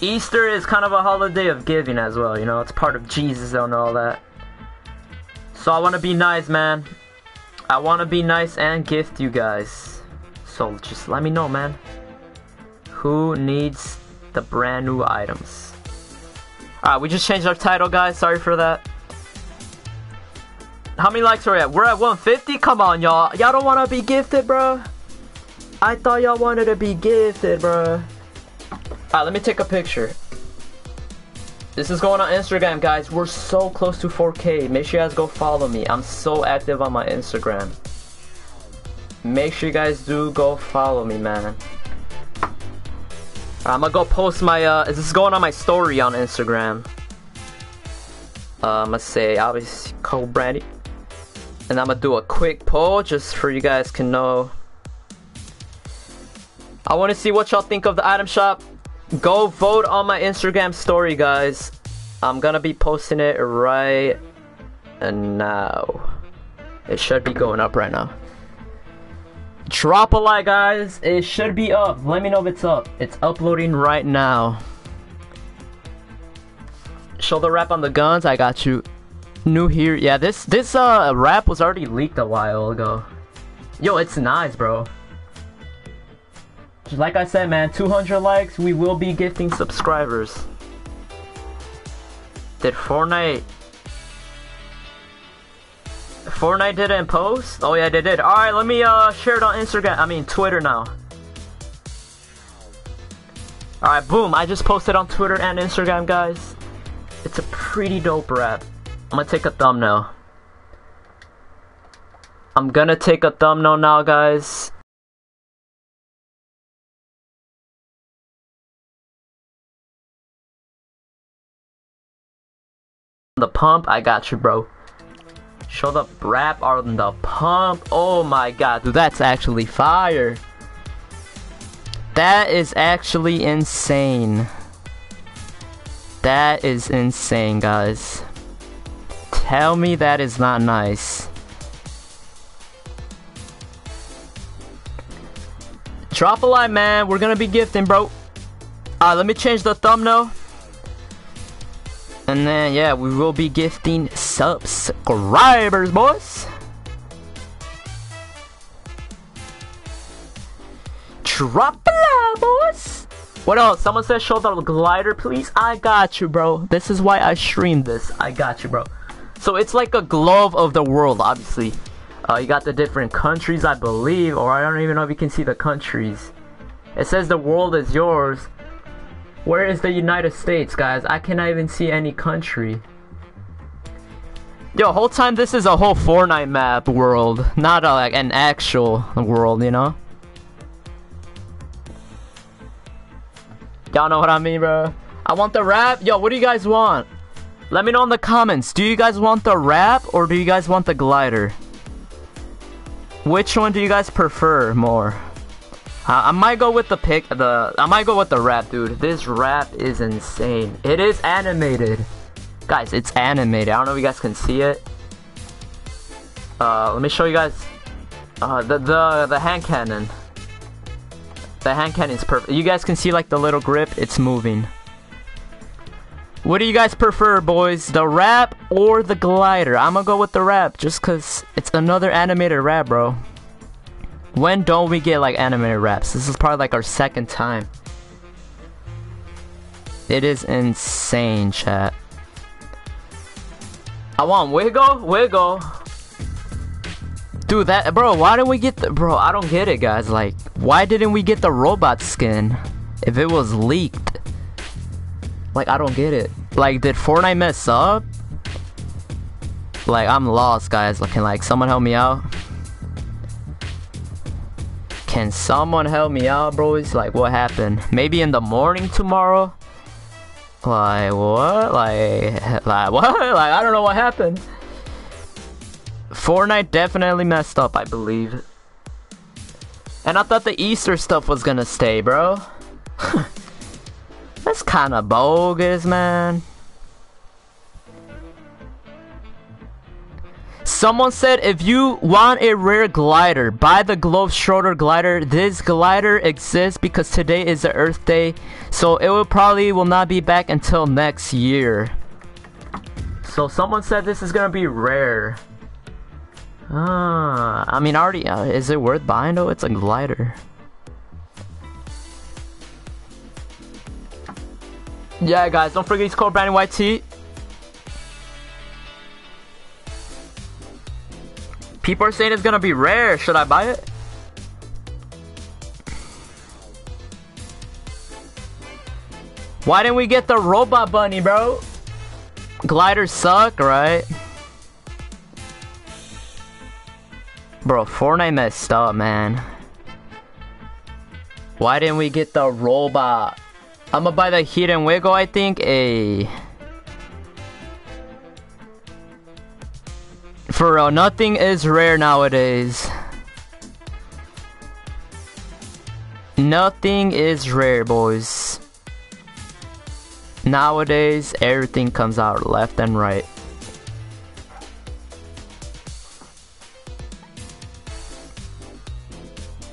Easter is kind of a holiday of giving as well, you know, it's part of Jesus and all that. So I want to be nice, man. I want to be nice and gift you guys. So just let me know, man. Who needs the brand new items? Alright, we just changed our title, guys. Sorry for that. How many likes are we at? We're at 150? Come on, y'all. Y'all don't want to be gifted, bro? I thought y'all wanted to be gifted, bro. Alright, let me take a picture. This is going on Instagram, guys. We're so close to 4K. Make sure you guys go follow me. I'm so active on my Instagram. Make sure you guys do go follow me, man. I'm gonna go post my, uh, this is going on my story on Instagram. Uh, I'm gonna say, obviously, Cole Brani. And I'm gonna do a quick poll just for you guys can know. I wanna see what y'all think of the item shop. Go vote on my Instagram story, guys. I'm gonna be posting it right now. It should be going up right now. Drop a like, guys. It should be up. Let me know if it's up. It's uploading right now. Shoulder wrap on the guns. I got you. New here. Yeah, this this uh wrap was already leaked a while ago. Yo, it's nice, bro. Like I said, man, 200 likes, we will be gifting subscribers. Did Fortnite... Fortnite did it in post? Oh yeah, they did. Alright, let me uh, share it on Instagram, I mean Twitter now. Alright, boom, I just posted on Twitter and Instagram, guys. It's a pretty dope wrap. I'm gonna take a thumbnail. I'm gonna take a thumbnail now, guys. The pump, I got you, bro. Show the wrap on the pump. Oh my god, dude, that's actually fire. That is actually insane. That is insane, guys. Tell me that is not nice. Drop a line, man. We're gonna be gifting, bro. Uh, let me change the thumbnail. And then, yeah, we will be gifting subscribers, boys. Drop a line, boys. What else? Someone said show the glider, please. I got you, bro. This is why I streamed this. I got you, bro. So it's like a glove of the world, obviously. Uh, you got the different countries, I believe, or I don't even know if you can see the countries. It says the world is yours. Where is the United States, guys? I cannot even see any country. Yo, whole time this is a whole Fortnite map world, not a, like an actual world, you know? Y'all know what I mean, bro? I want the wrap. Yo, what do you guys want? Let me know in the comments. Do you guys want the wrap or do you guys want the glider? Which one do you guys prefer more? Uh, I might go with the pick. The I might go with the wrap, dude. This wrap is insane. It is animated, guys. It's animated. I don't know if you guys can see it. Uh, let me show you guys. Uh, the the the hand cannon. The hand cannon is perfect. You guys can see like the little grip. It's moving. What do you guys prefer, boys? The wrap or the glider? I'm gonna go with the wrap just cause it's another animated wrap, bro. When don't we get like animated wraps? This is probably like our second time. It is insane, chat. I want wiggle, wiggle. Dude, that bro, why didn't we get the bro? I don't get it, guys. Like, why didn't we get the robot skin if it was leaked? Like, I don't get it. Like, did Fortnite mess up? Like, I'm lost, guys. Can like someone help me out? Can someone help me out, bros? Like, what happened? Maybe in the morning tomorrow? Like, what? Like, (laughs) like, what? (laughs) Like, I don't know what happened. Fortnite definitely messed up, I believe. And I thought the Easter stuff was gonna stay, bro. (laughs) That's kinda bogus, man. Someone said if you want a rare glider, buy the Globetrotter glider. This glider exists because today is the Earth Day, so it will probably will not be back until next year. So someone said this is gonna be rare. Ah, I mean, already, uh, is it worth buying though? It's a glider. Yeah, guys, don't forget use code Brandon YT. People are saying it's gonna be rare. Should I buy it? Why didn't we get the robot bunny, bro? Gliders suck, right? Bro, Fortnite messed up, man. Why didn't we get the robot? I'm gonna buy the hidden wiggle, I think. A. For real, nothing is rare nowadays. Nothing is rare, boys. Nowadays, everything comes out left and right.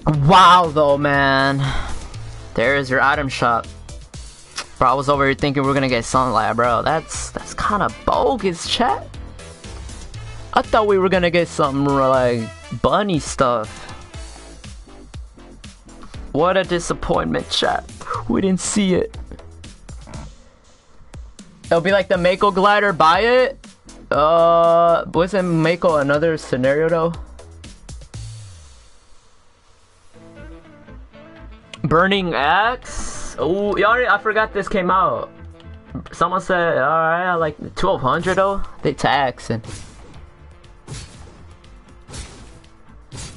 Wow, though, man. There is your item shop. Bro, I was over here thinking we are gonna get sunlight, bro. That's that's kind of bogus, chat. I thought we were gonna get something like bunny stuff. What a disappointment, chat. We didn't see it. It'll be like the Mako glider. Buy it. Uh, wasn't Mako another scenario though? Burning Axe? Oh, y'all I forgot this came out. Someone said, alright, like 1200 though. They taxing.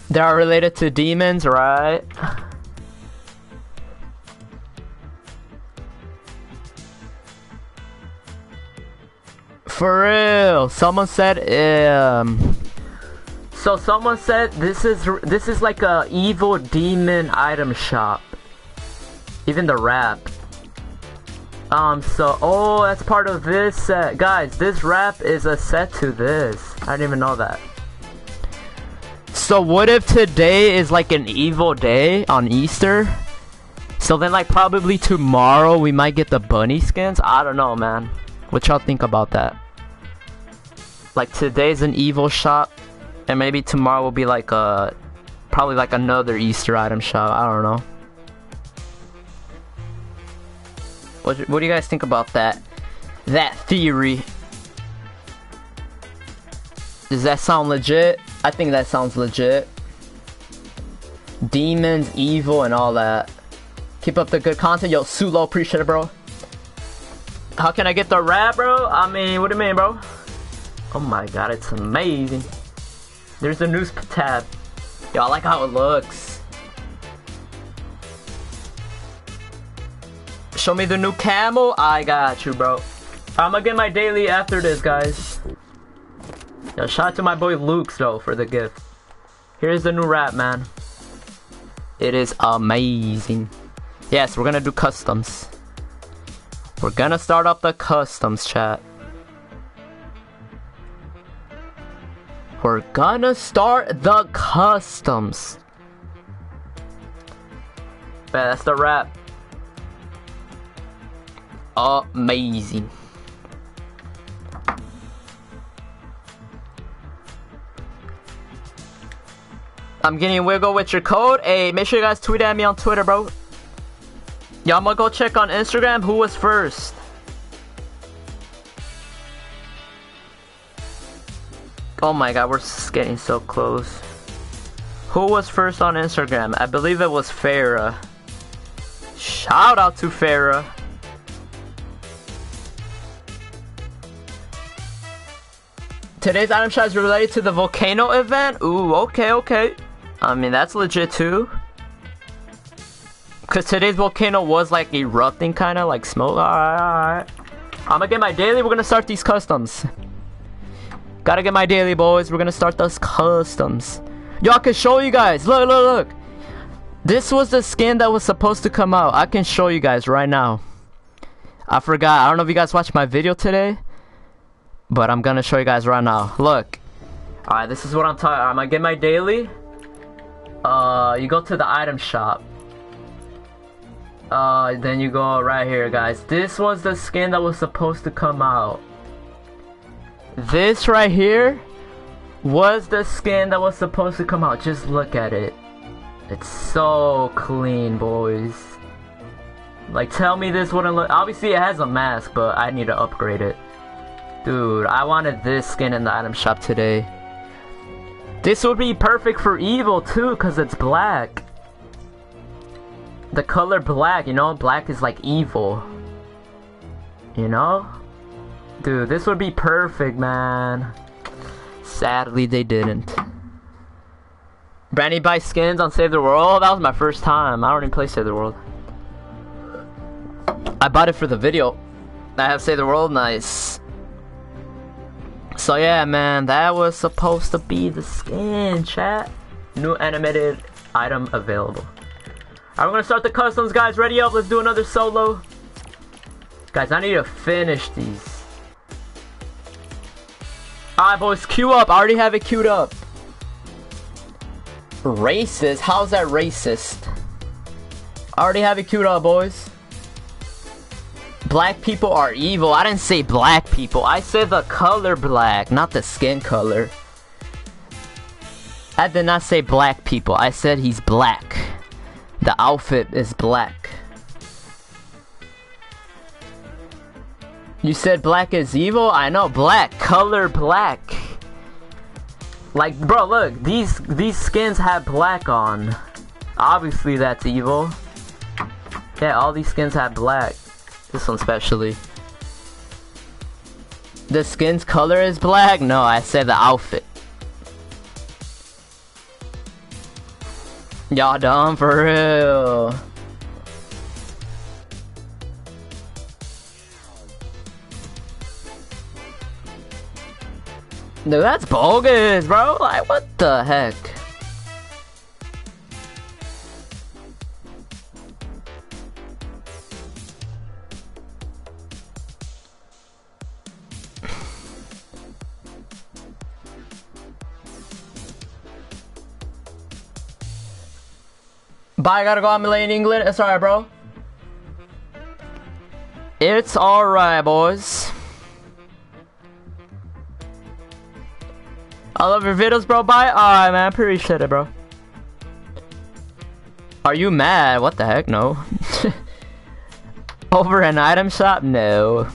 They are related to demons, right? For real, someone said um so someone said this is this is like a evil demon item shop. Even the wrap. Um, so, oh, that's part of this set. Guys, this wrap is a set to this. I didn't even know that. So what if today is like an evil day on Easter? So then like probably tomorrow we might get the bunny skins? I don't know, man. What y'all think about that? Like today's an evil shop and maybe tomorrow will be like a probably like another Easter item shop. I don't know. What, what do you guys think about that? That theory. Does that sound legit? I think that sounds legit. Demons, evil, and all that. Keep up the good content. Yo, Sulo, appreciate it, bro. How can I get the wrap, bro? I mean, what do you mean, bro? Oh my god, it's amazing. There's a news tab. Yo, I like how it looks. Show me the new camel. I got you, bro. I'm gonna get my daily after this, guys. Yo, shout out to my boy Luke, though, for the gift. Here's the new wrap, man. It is amazing. Yes, we're gonna do customs. We're gonna start up the customs chat. We're gonna start the customs. Yeah, that's the wrap. Amazing. I'm getting wiggle with your code. Hey, make sure you guys tweet at me on Twitter, bro. Y'all gonna go check on Instagram who was first. Oh my god, we're getting so close. Who was first on Instagram? I believe it was Farah. Shout out to Farah. Today's item shot is related to the volcano event? Ooh, okay, okay. I mean, that's legit too. Because today's volcano was like erupting, kind of like smoke. Alright, alright. I'm gonna get my daily. We're gonna start these customs. Gotta get my daily, boys. We're gonna start those customs. Yo, I can show you guys. Look, look, look. This was the skin that was supposed to come out. I can show you guys right now. I forgot. I don't know if you guys watched my video today. But I'm gonna show you guys right now. Look. Alright, this is what I'm talking I'm gonna get my daily uh, you go to the item shop. Uh, then you go right here, guys. This was the skin that was supposed to come out. This right here was the skin that was supposed to come out. Just look at it. It's so clean, boys. Like, tell me this wouldn't look... Obviously, it has a mask, but I need to upgrade it. Dude, I wanted this skin in the item shop today. This would be perfect for evil too, because it's black. The color black, you know? Black is like evil. You know? Dude, this would be perfect, man. Sadly, they didn't. Brandy buy skins on Save the World? That was my first time. I don't even play Save the World. I bought it for the video. I have Save the World, nice. So yeah, man, that was supposed to be the skin, chat. New animated item available. Alright, we're gonna start the customs, guys. Ready up, let's do another solo. Guys, I need to finish these. Alright, boys, queue up. I already have it queued up. Racist? How's that racist? I already have it queued up, boys. Black people are evil. I didn't say black people. I said the color black, not the skin color. I did not say black people. I said he's black. The outfit is black. You said black is evil? I know, black. Color black. Like, bro, look. These, these skins have black on. Obviously, that's evil. Yeah, all these skins have black. This one especially. The skin's color is black? No, I said the outfit. Y'all dumb for real. Dude, that's bogus, bro. Like, what the heck? Bye, I gotta go. I'm in England. It's alright, bro. It's alright, boys. I love your videos, bro. Bye. Alright, man. Appreciate it, bro. Are you mad? What the heck? No. (laughs) Over an item shop? No.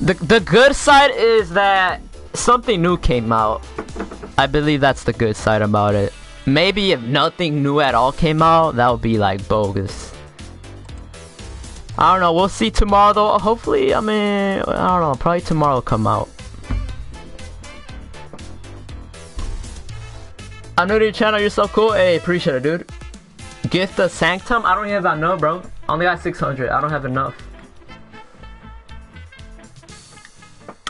The, the good side is that something new came out. I believe that's the good side about it. Maybe if nothing new at all came out, that would be like bogus. I don't know, we'll see tomorrow though. Hopefully, I mean, I don't know, probably tomorrow will come out. I'm new to your channel, you're so cool. Hey, appreciate it, dude. Gift the Sanctum? I don't have enough, bro. I only got 600. I don't have enough.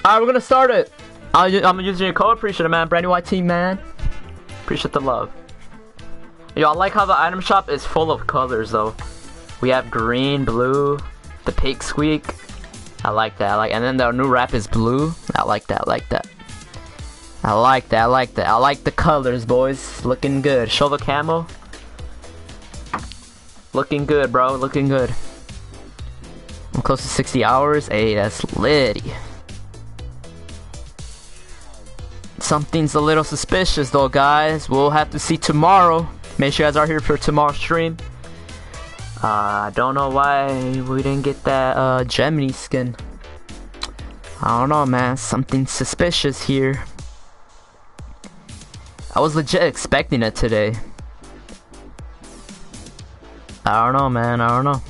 Alright, we're gonna start it. I am using your code. Appreciate it, man. Brand new team, man. Appreciate the love. Yo, I like how the item shop is full of colors, though. We have green, blue, the pig squeak. I like that. I like, and then the new wrap is blue. I like that. I like that. I like that. I like that. I like the colors, boys. Looking good. Show the camo. Looking good, bro. Looking good. I'm close to 60 hours. Hey, that's litty. Something's a little suspicious though, guys. We'll have to see tomorrow. Make sure you guys are here for tomorrow's stream. I uh, don't know why we didn't get that uh, Gemini skin. I don't know, man. Something suspicious here. I was legit expecting it today. I don't know, man. I don't know.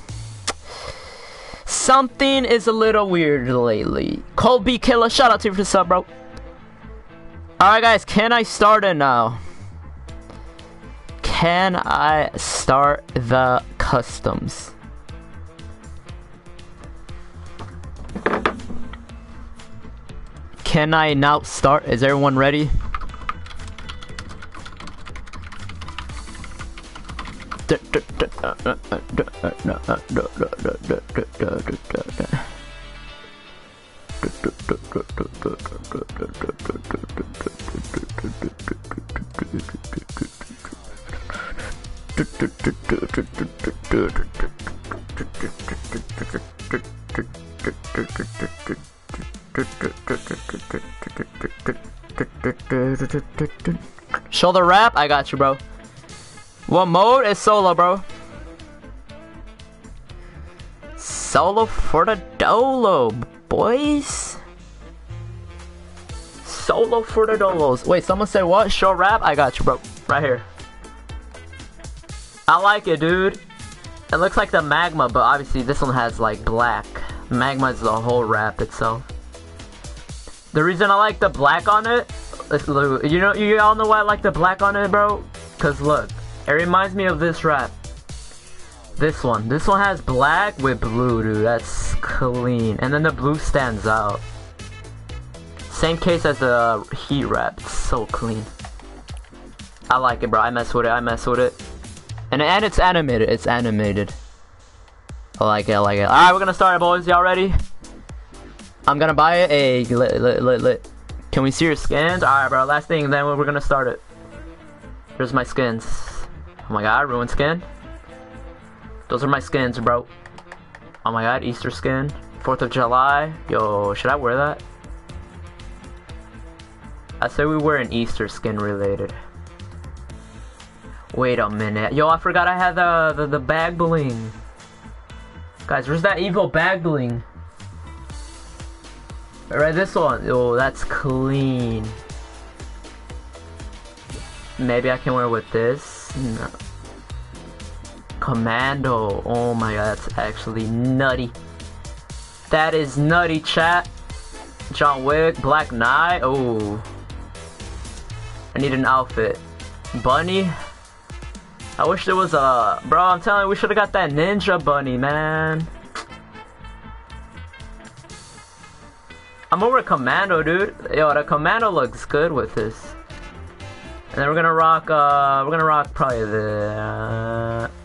Something is a little weird lately. Colby Killer, shout out to you for the sub, bro. Alright guys, can I start it now? Can I start the customs? Can I now start? Is everyone ready? Shoulder wrap, I got you, bro. What mode is solo, bro? Solo for the dolo, boys. Solo for the dolos. Wait, someone said what? Show wrap? I got you, bro. Right here. I like it, dude. It looks like the magma, but obviously this one has like black. Magma is the whole wrap itself. The reason I like the black on it, you know, you all know why I like the black on it, bro? Cause look, it reminds me of this wrap. This one. This one has black with blue, dude. That's clean. And then the blue stands out. Same case as the heat wrap. It's so clean. I like it, bro. I mess with it. I mess with it. And, and it's animated. It's animated. I like it. I like it. Alright, we're gonna start it, boys. Y'all ready? I'm gonna buy it. Hey, lit, lit, lit, lit. Can we see your skins? Alright, bro. Last thing, then we're gonna start it. Here's my skins. Oh my god, ruined skin. Those are my skins, bro. Oh my god, Easter skin. 4th of July. Yo, should I wear that? I said we were an Easter skin related. Wait a minute. Yo, I forgot I had the, the, the bag bling. Guys, where's that evil bag bling? Alright, this one. Oh, that's clean. Maybe I can wear with this. No. Commando. Oh my god, that's actually nutty. That is nutty, chat. John Wick, Black Knight. Oh. I need an outfit. Bunny. I wish there was a... Bro, I'm telling you, we should have got that ninja bunny, man. I'm over Commando, dude. Yo, the Commando looks good with this. And then we're gonna rock, uh, we're gonna rock probably the, uh,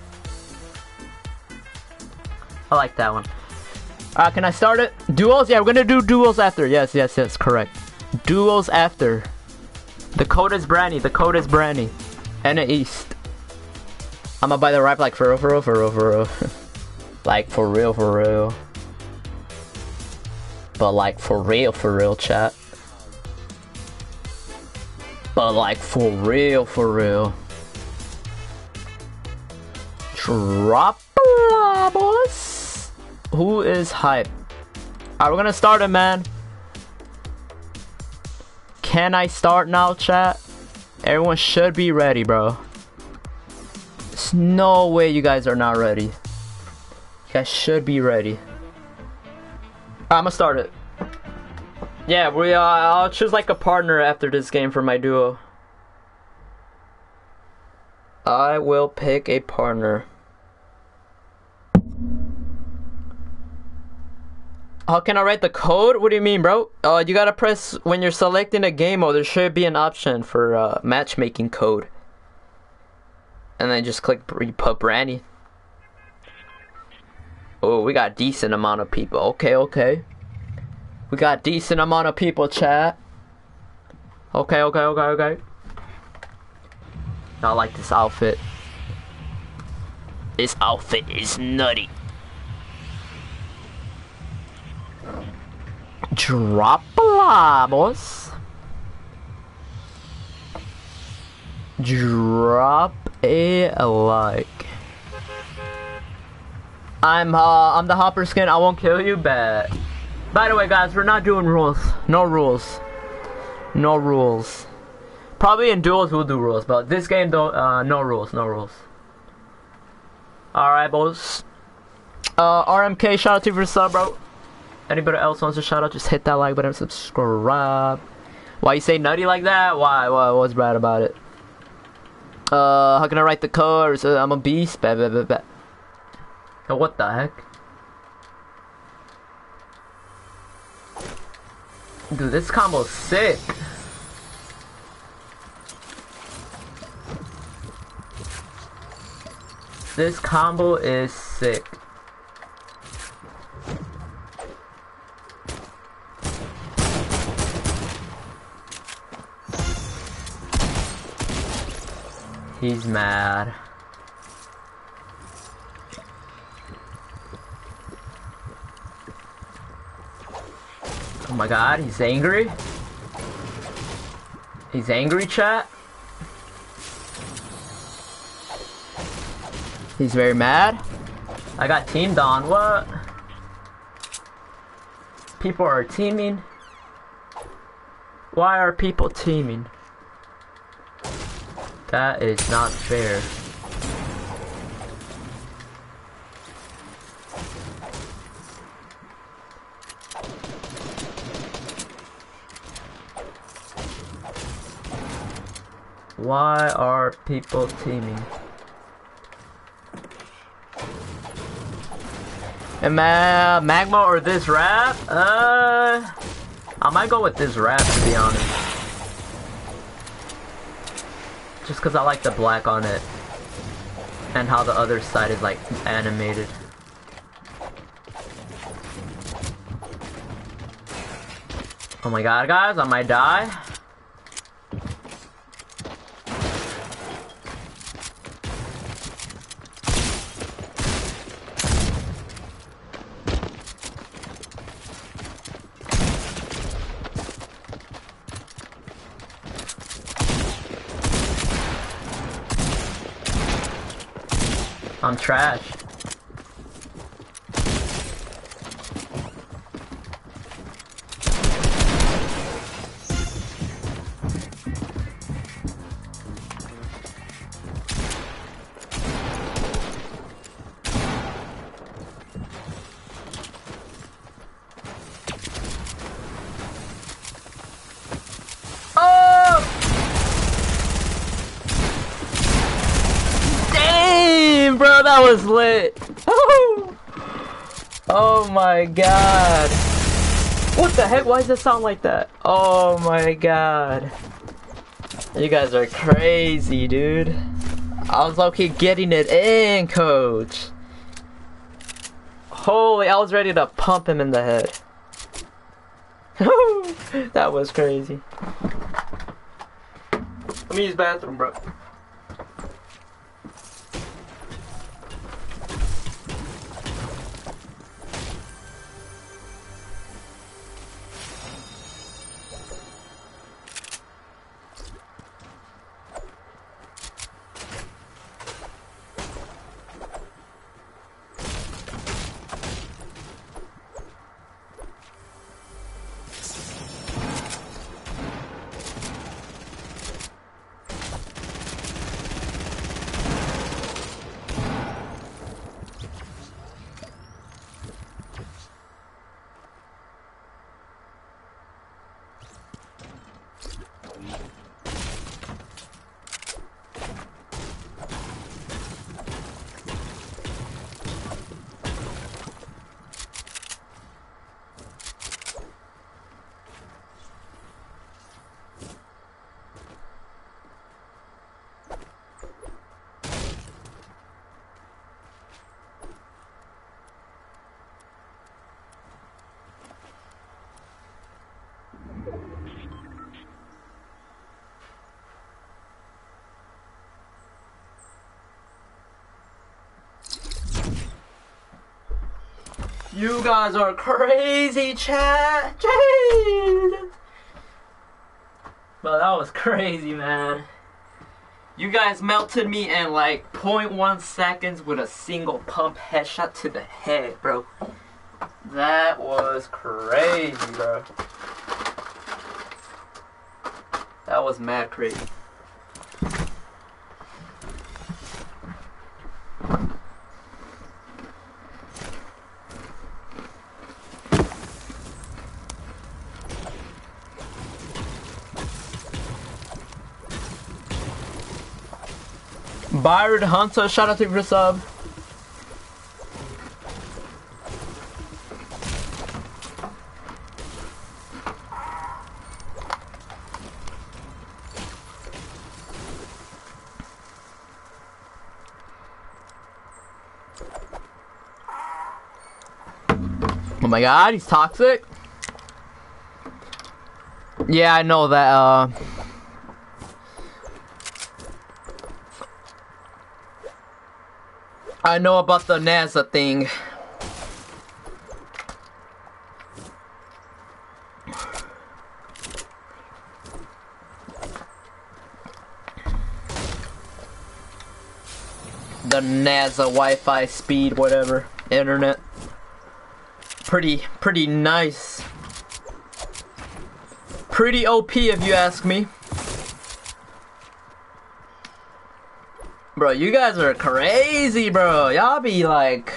I like that one. Uh, can I start it? Duos? Yeah, we're gonna do duos after. Yes, yes, yes, correct. Duos after. The code is Brani. The code is Brani. And East. I'ma buy the wrap like for real, for real, for real, for real. (laughs) like for real, for real. But like for real, for real, chat. But like for real, for real. Drop boss. Who is hype? Alright, we're gonna start it, man. Can I start now, chat? Everyone should be ready, bro. There's no way you guys are not ready. You guys should be ready. I'm gonna start it. Yeah, we. Uh, I'll choose like a partner after this game for my duo. I will pick a partner. How can I write the code? What do you mean, bro? Uh, you gotta press when you're selecting a game mode. There should be an option for uh, matchmaking code, and then just click put Brandy. Oh, we got decent amount of people. Okay, okay. We got decent amount of people, chat. Okay, okay, okay, okay. I like this outfit. This outfit is nutty. Drop a boss. Drop a like. I'm uh I'm the hopper skin. I won't kill you, but by the way, guys, we're not doing rules. No rules. No rules. Probably in duels we'll do rules, but this game don't. Uh, no rules. No rules. All right, boys. Uh, RMK, shout out to you for sub, bro. Anybody else wants to shout out, just hit that like button, subscribe. Why you say nutty like that? Why? Why? What's bad about it? Uh, how can I write the code? Uh, I'm a beast. Bah, bah, bah, bah. Oh, what the heck? Dude, this combo's sick. This combo is sick. He's mad. Oh my god, he's angry. He's angry, chat. He's very mad. I got teamed on. What? People are teaming. Why are people teaming? That is not fair. Why are people teaming? And ma Magma or this wrap? Uh, I might go with this wrap to be honest. Just because I like the black on it. And how the other side is like animated. Oh my god guys, I might die. Trash. Oh, (laughs) oh my god. What the heck? Why does it sound like that? Oh my god. You guys are crazy, dude. I was low-key getting it in, coach. Holy, I was ready to pump him in the head. (laughs) that was crazy. Let me use bathroom, bro. You guys are crazy, chat. Jade. But that was crazy, man. You guys melted me in like 0.1 seconds with a single pump headshot to the head, bro. That was crazy, bro. That was mad crazy. Byron Hunter, shout out to you for sub. Oh my god, he's toxic. Yeah, I know that, uh... I know about the NASA thing. The NASA Wi-Fi speed, whatever, internet. Pretty, pretty nice. Pretty OP if you ask me. Bro, you guys are crazy, bro. Y'all be like...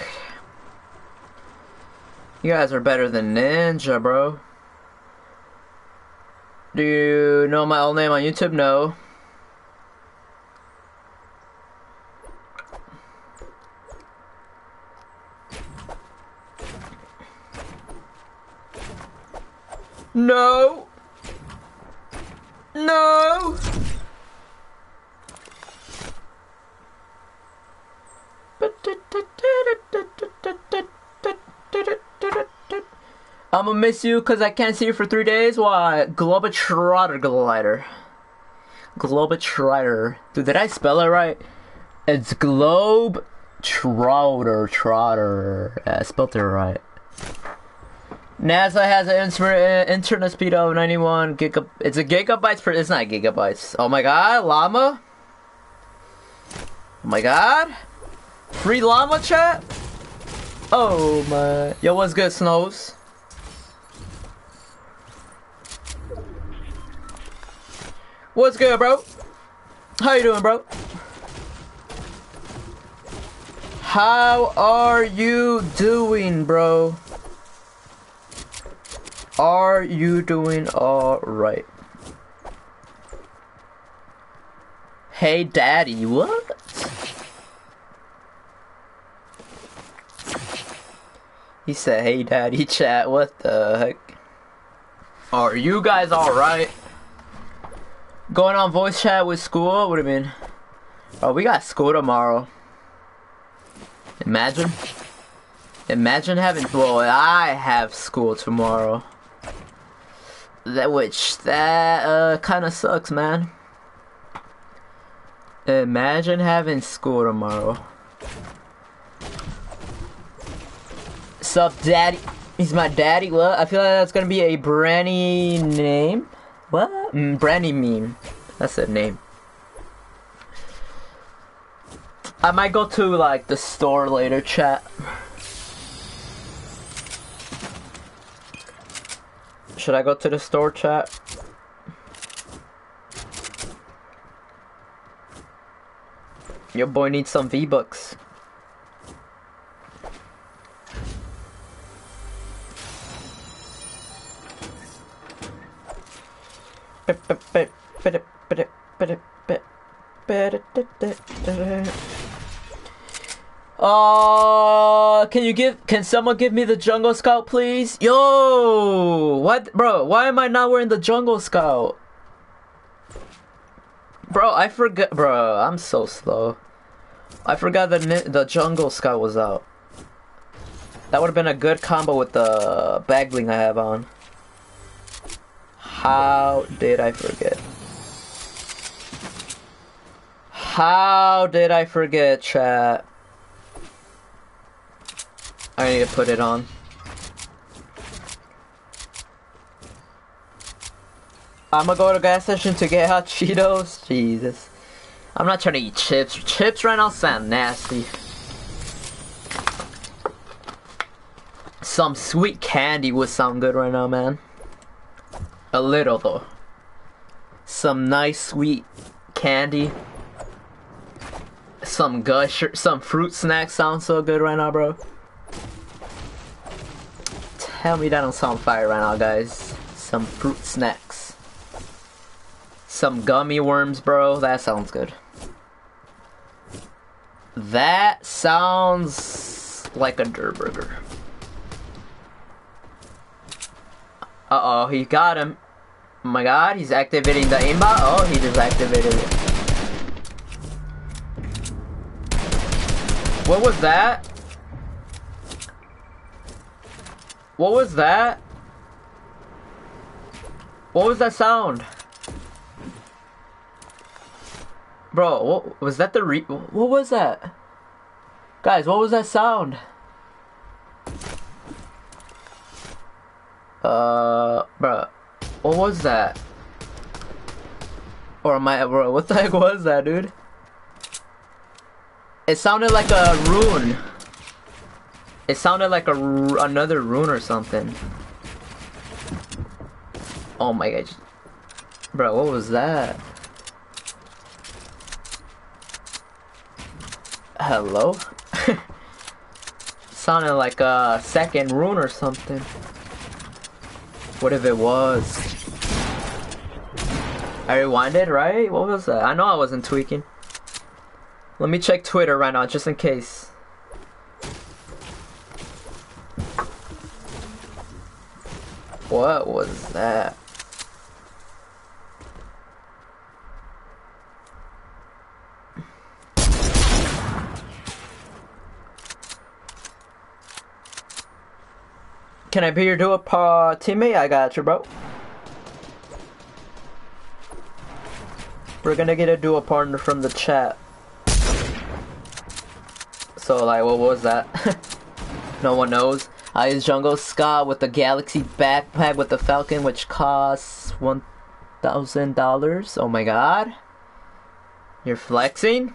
You guys are better than Ninja, bro. Do you know my old name on YouTube? No. I'ma miss you because I can't see you for three days. Why? Globetrotter glider. Globetrotter. Dude, did I spell it right? It's Globe Trotter. Trotter. Yeah, I spelled it right. NASA has an inter- internet speed of 91 gigab. It's a gigabytes per. It's not gigabytes. Oh my god, llama. Oh my god. Free llama chat? Oh my. Yo, what's good, Snows? What's good, bro? How you doing, bro? How are you doing, bro? Are you doing alright? Hey, daddy, what? He said, hey daddy chat, what the heck? Are you guys alright? Going on voice chat with school? What you mean? Oh, we got school tomorrow. Imagine. Imagine having, well, I have school tomorrow. That, which, that, uh, kinda sucks, man. Imagine having school tomorrow. Sup, daddy? He's my daddy. What? I feel like that's gonna be a brandy name. What? Mm, brandy meme. That's a name. I might go to like the store later, chat. Should I go to the store, chat? Your boy needs some V-Bucks. Uh, can you give? Can someone give me the jungle scout, please? Yo, what, bro? Why am I not wearing the jungle scout? Bro, I forgot. Bro, I'm so slow. I forgot the the jungle scout was out. That would have been a good combo with the bag bling I have on. How did I forget? How did I forget, chat? I need to put it on. I'm gonna go to gas station to get hot Cheetos. (laughs) Jesus. I'm not trying to eat chips. Chips right now sound nasty. Some sweet candy would sound good right now, man. A little though. Some nice sweet candy. Some gush, some fruit snacks sound so good right now, bro. Tell me that don't sound fire right now, guys. Some fruit snacks. Some gummy worms, bro. That sounds good. That sounds like a Durrr Burger. Uh-oh, he got him. Oh my god, he's activating the aimbot. Oh, he just activated it. What was that? What was that? What was that sound? Bro, what was that the re- What was that? Guys, what was that sound? Uh, bro, what was that? Or am I, bro, (laughs) what the heck was that, dude? It sounded like a rune. It sounded like a another rune or something. Oh my god. Bro, what was that? Hello? (laughs) Sounded like a second rune or something. What if it was? I rewinded, right? What was that? I know I wasn't tweaking. Let me check Twitter right now, just in case. What was that? Can I be your duo uh, teammate? I got you, bro. We're gonna get a duo partner from the chat. So, like, what was that? (laughs) no one knows. I use Jungle Scout with the Galaxy backpack with the Falcon, which costs $1,000. Oh my god. You're flexing?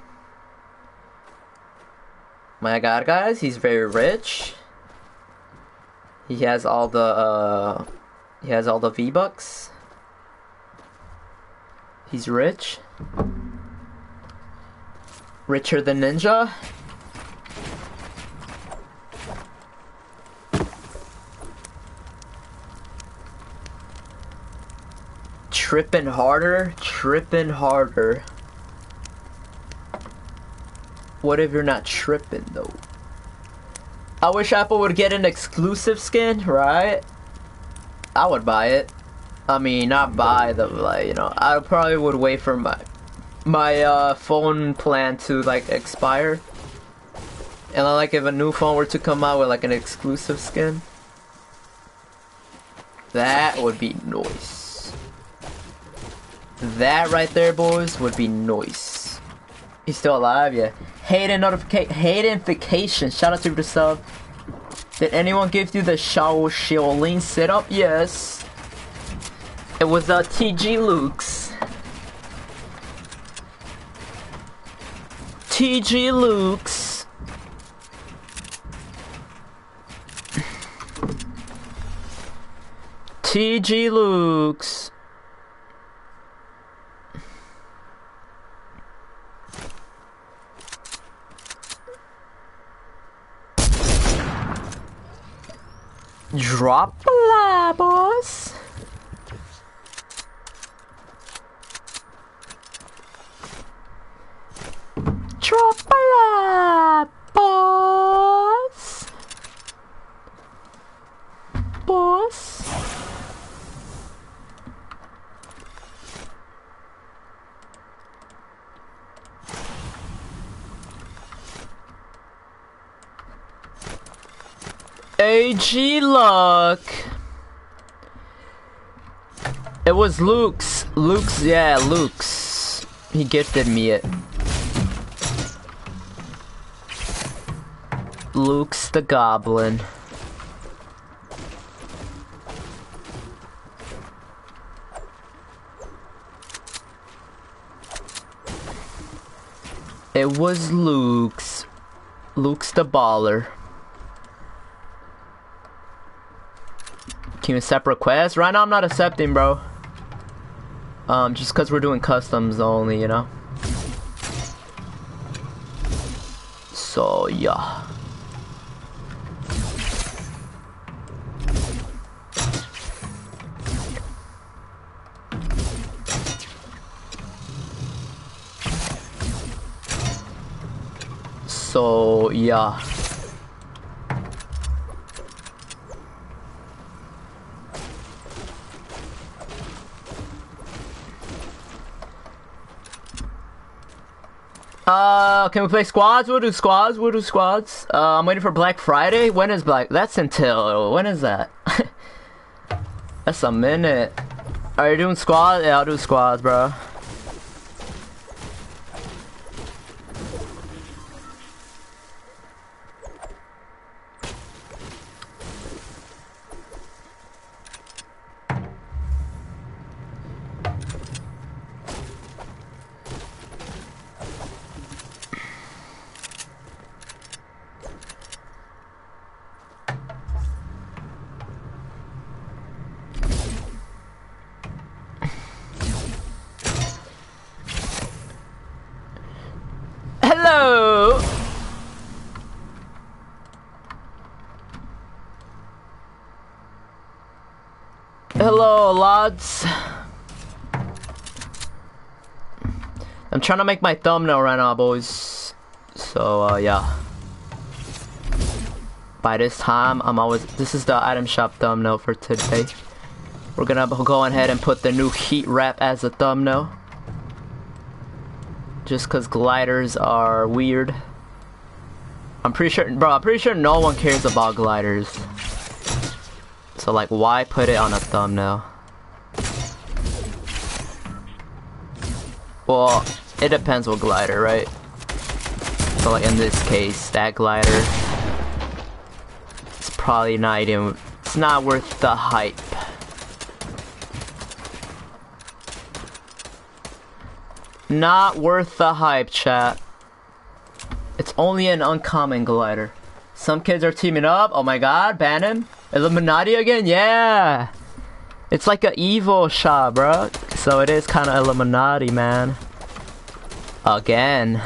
My god, guys, he's very rich. He has all the uh, he has all the V bucks. He's rich. Richer than Ninja. Tripping harder, tripping harder. What if you're not tripping though? I wish Apple would get an exclusive skin, right? I would buy it. I mean, not buy the like, you know. I probably would wait for my my uh, phone plan to like expire. And I like if a new phone were to come out with like an exclusive skin, that would be nice. That right there, boys, would be nice. He's still alive, yeah. Hayden notification, Haydenification. Shout out to the sub. Did anyone give you the Shao Xiaolin setup? Yes. It was uh, TG Luke's. TG Luke's. TG Luke's. Drop la boss. Drop la boss. Boss. AG Luck. It was Luke's. Luke's, yeah, Luke's. He gifted me it. Luke's the Goblin. It was Luke's. Luke's the baller. Can accept requests? Right now I'm not accepting, bro. Um, just cause we're doing customs only, you know? So, yeah. So, yeah. Uh, can we play squads? We'll do squads. We'll do squads. Uh, I'm waiting for Black Friday. When is Black? That's until. When is that? (laughs) That's a minute. Are you doing squads? Yeah, I'll do squads, bro. Hello. Hello, I'm trying to make my thumbnail right now, boys. So, uh, yeah. By this time, I'm always... This is the item shop thumbnail for today. We're gonna go ahead and put the new heat wrap as a thumbnail. Just cause gliders are weird. I'm pretty sure, bro, I'm pretty sure no one cares about gliders. So like, why put it on a thumbnail? Well, it depends what glider, right? So like in this case, that glider, it's probably not even, it's not worth the hype. Not worth the hype, chat. It's only an uncommon glider. Some kids are teaming up. Oh my god, ban him. Illuminati again? Yeah. It's like an evil shot, bro. So it is kind of Illuminati, man. Again.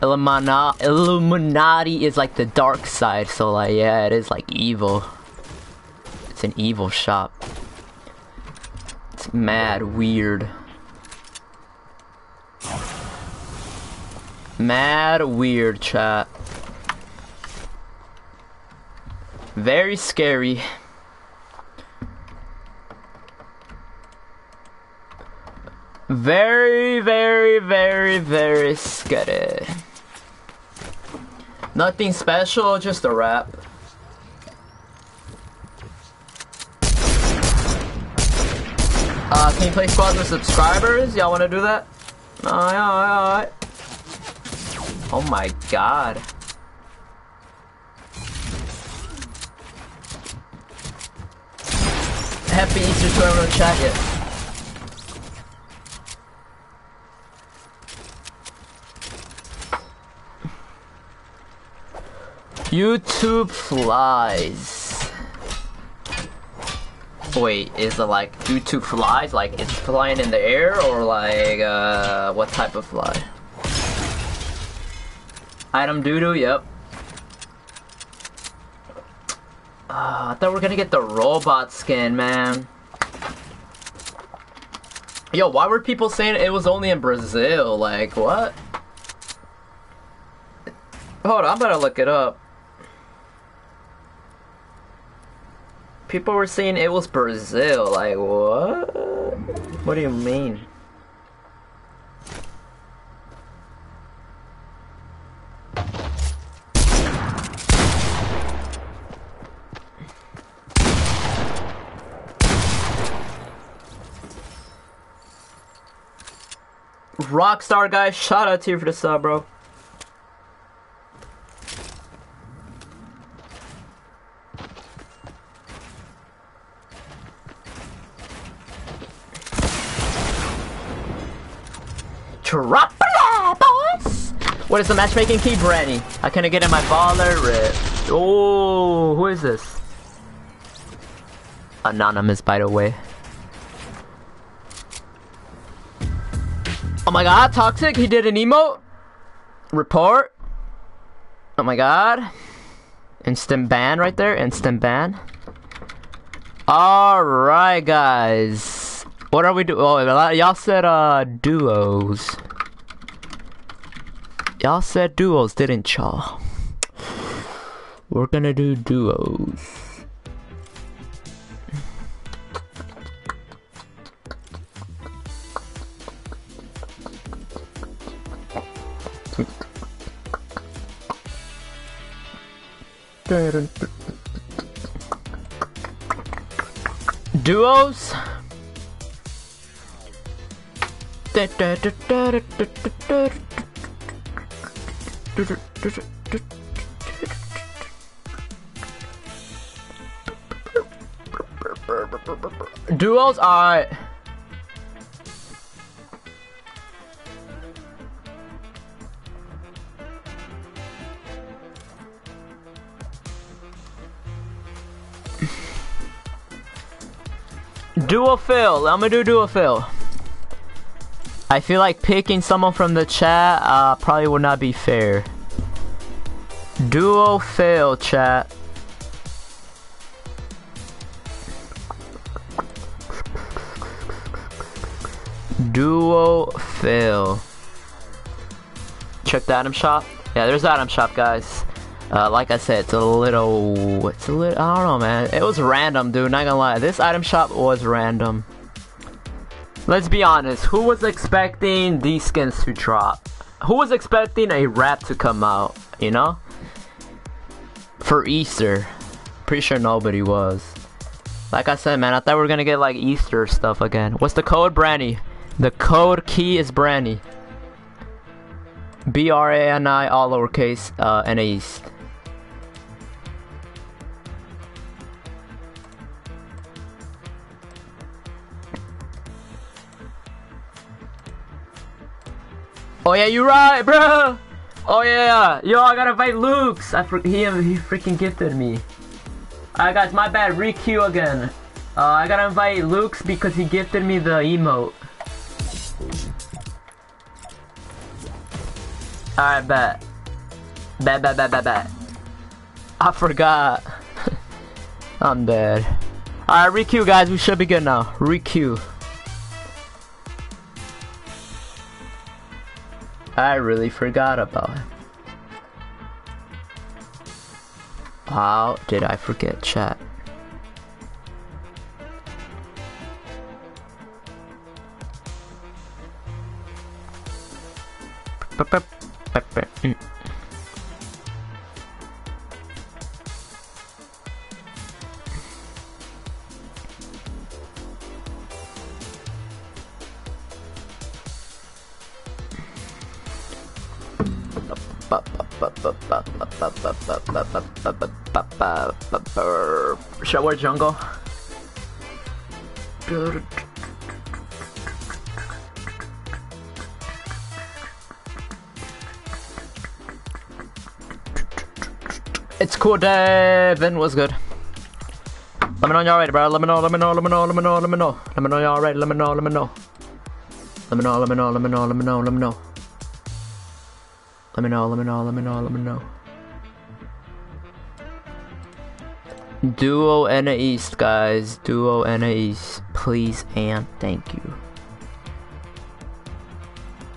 Illumina Illuminati is like the dark side, so like, yeah, it is like evil. It's an evil shop. It's mad weird. Mad weird, chat. Very scary. Very, very, very, very scary. Nothing special, just a wrap. Uh, can you play squads with subscribers? Y'all wanna do that? Alright, alright, alright. Oh my god. Happy Easter to everyone in chat yet. YouTube flies. Wait, is it like YouTube flies? Like it's flying in the air or like uh, what type of fly? Item doodoo, yep. Uh, I thought we are gonna get the robot skin, man. Yo, why were people saying it was only in Brazil? Like, what? Hold on, I'm gonna look it up. People were saying it was Brazil. Like, what? What do you mean? Rockstar guys, shout out to you for the sub, bro. Drop boss! What is the matchmaking key, Brani? I can't get in my baller rip. Oh, who is this? Anonymous, by the way. Oh my god, Toxic, he did an emote. Report. Oh my god. Instant ban right there, instant ban. Alright, guys. What are we doing? Oh, y'all said, uh, duos. Y'all said duos, didn't y'all? We're gonna do duos. Duos? Duos are Dual fill. I'm gonna do dual fill. I feel like picking someone from the chat uh, probably would not be fair. Duo fail chat. Duo fail. Check the item shop. Yeah, there's the item shop, guys. Uh, like I said, it's a little, it's a little, I don't know, man. It was random, dude. Not gonna lie, this item shop was random. Let's be honest. Who was expecting these skins to drop? Who was expecting a rap to come out? You know, for Easter. Pretty sure nobody was. Like I said, man, I thought we were gonna get like Easter stuff again. What's the code, Brani? The code key is Brani. B R A N I, all lowercase, uh, NA East. Oh yeah, you're right, bro. Oh yeah, yo, I gotta invite Luke's. I he he freaking gifted me. Alright guys, my bad. Requeue again. Uh, I gotta invite Luke's because he gifted me the emote. Alright, bet. Bet, bet, bet, bet, bet. I forgot. (laughs) I'm dead. Alright, requeue guys. We should be good now. Requeue. I really forgot about it. How did I forget chat? I wear jungle? It's cool, Devin. What's good? Let me know y'all ready, bro. Let me know, let me know, let me know, let me know, let me know. Let me know y'all ready. Let me know, let me know. Let me know, let me know, let me know, let me know, let me know. Let me know, let me know, let me know, let me know. Duo NA East, guys. Duo NA East. Please and thank you.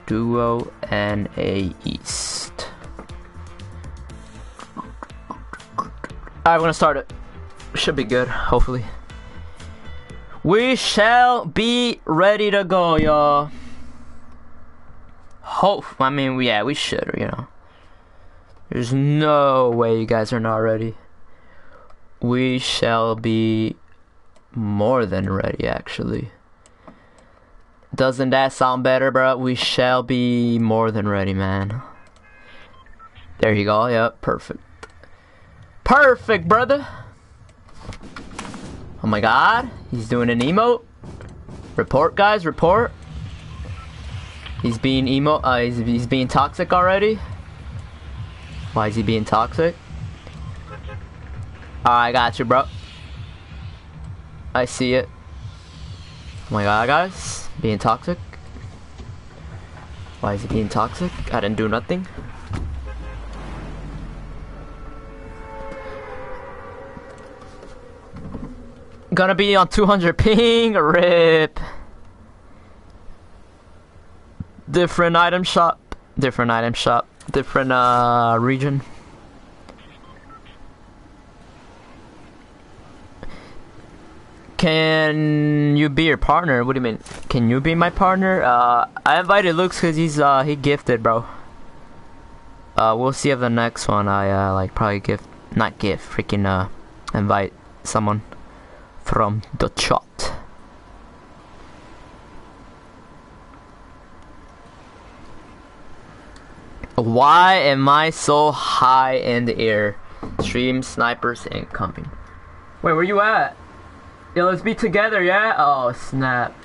Duo NA East. Alright, we're gonna start it. Should be good, hopefully. We shall be ready to go, y'all. Hope. I mean, yeah, we should, you know. There's no way you guys are not ready. We shall be more than ready, actually. Doesn't that sound better, bro? We shall be more than ready, man. There you go. Yep, perfect. Perfect, brother. Oh my god, he's doing an emote. Report, guys, report. He's being emo. Uh, he's, he's being toxic already. Why is he being toxic? I got you, bro. I see it. Oh my god, guys. Being toxic. Why is he being toxic? I didn't do nothing. Gonna be on 200 ping, (laughs) rip. Different item shop. Different item shop. Different uh region. Can you be your partner? What do you mean? Can you be my partner? Uh, I invited Luke's cause he's uh he gifted, bro. Uh, we'll see if the next one I uh like probably gift, not gift, freaking uh invite someone from the chat. Why am I so high in the air? Stream snipers incoming. Wait, where you at? Yo, let's be together, yeah? Oh, snap.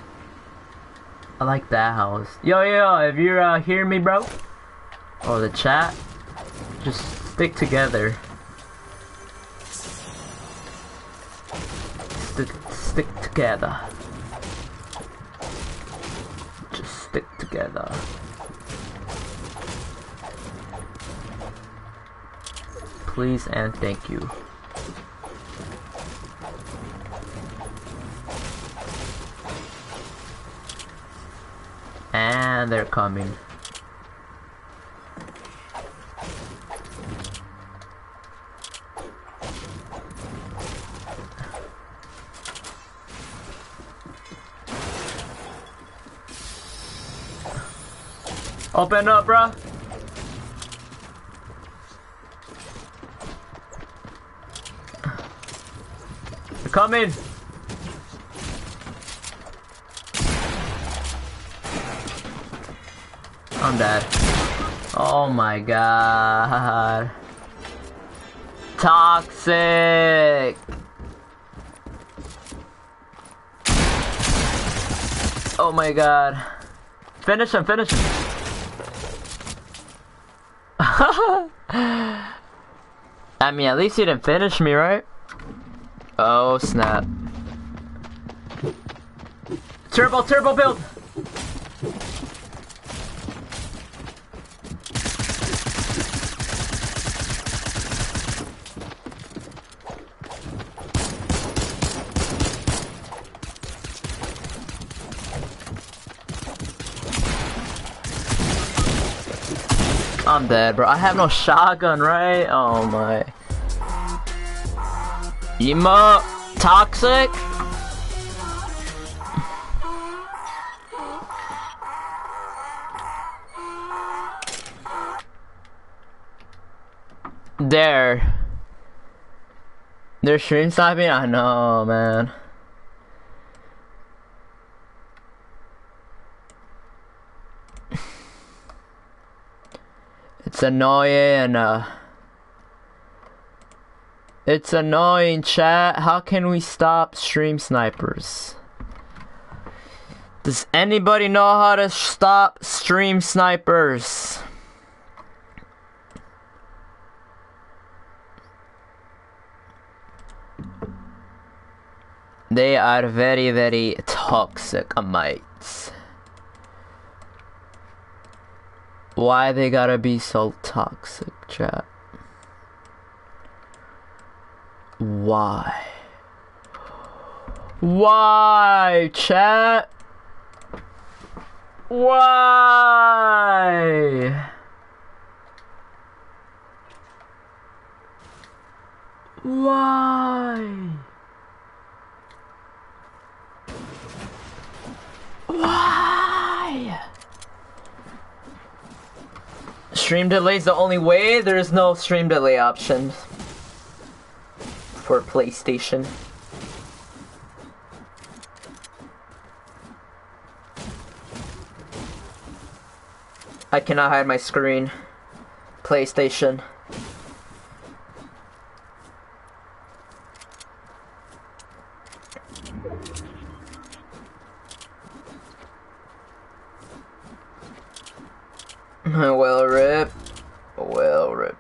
I like that house. Yo, yo, if you're uh, hearing me, bro, or the chat, just stick together. Stick, stick together. Just stick together. Please and thank you. And they're coming. Open up, bruh. Coming. I'm dead. Oh my god. Toxic. Oh my god. Finish him, finish him. (laughs) I mean, at least he didn't finish me, right? Oh, snap. Turbo, turbo build! I'm dead, bro. I have no shotgun, right? Oh my. Emo toxic. There. They're stream sniping? I know, man. It's (laughs) It's annoying. Uh, it's annoying, chat. How can we stop stream snipers? Does anybody know how to stop stream snipers? They are very, very toxic mates. Why they gotta be so toxic, chat? Why? Why, chat? Why? Why? Why? Stream delay is the only way. There is no stream delay option for PlayStation. I cannot hide my screen. PlayStation. (laughs) well, rip. Well, rip.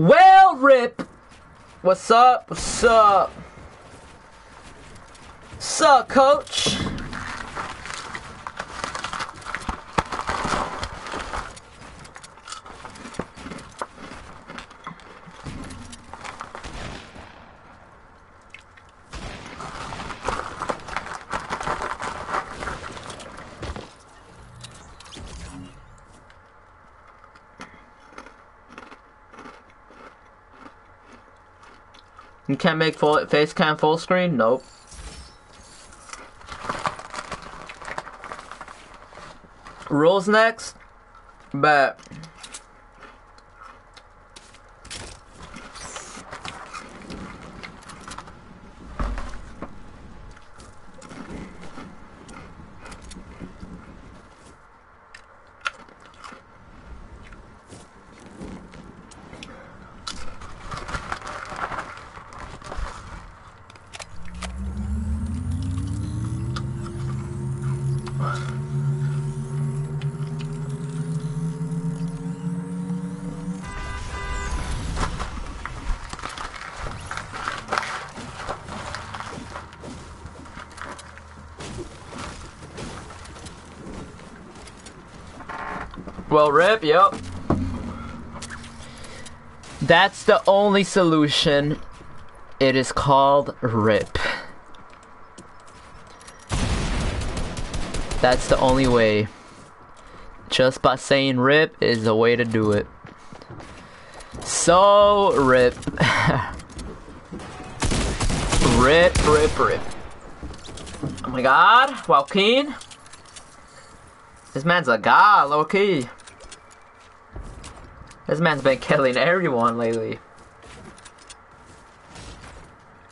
Well, Rip. What's up? What's up? What's up, coach? Can't make full face cam full screen? Nope. Rules next? But Rip, yep. That's the only solution. It is called rip. That's the only way. Just by saying rip is the way to do it. So, rip. (laughs) rip, rip, rip. Oh my god, Joaquin. This man's a god, low key. This man's been killing everyone lately.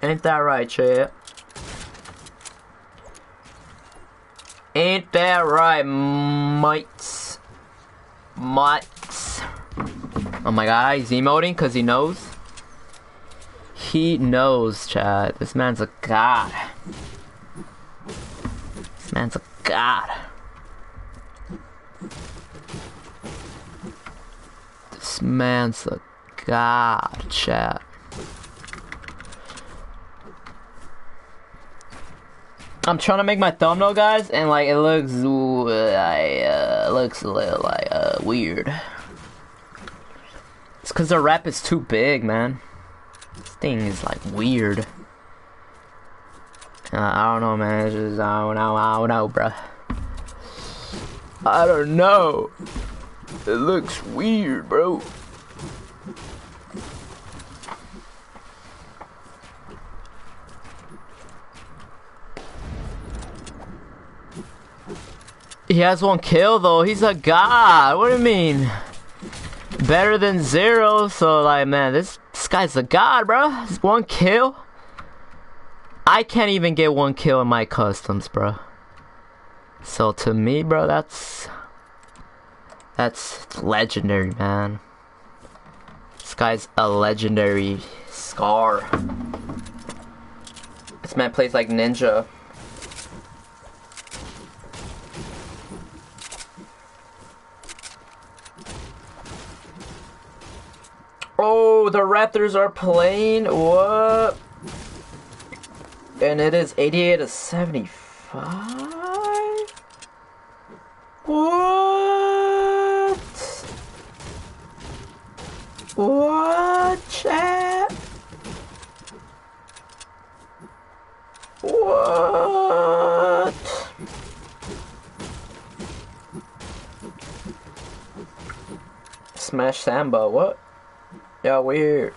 Ain't that right, Chip? Ain't that right, mates? Mates. Oh my god, he's emoting because he knows. He knows, Chad. This man's a god. This man's a god. Man's a god, chat. I'm trying to make my thumbnail, guys, and like it looks, uh, looks a little like uh, weird. It's because the wrap is too big, man. This thing is like weird. Uh, I don't know, man. It's just I don't know, I don't know, bruh. I don't know. It looks weird, bro. He has one kill though. He's a god. What do you mean? Better than zero. So like, man, this, this guy's a god, bro. It's one kill. I can't even get one kill in my customs, bro. So to me, bro, that's that's legendary, man. This guy's a legendary scar. This man plays like ninja. Oh, the Raptors are playing. What? And it is 88 to 75? What? What, chat? What? Smash Samba, what? Yeah, weird.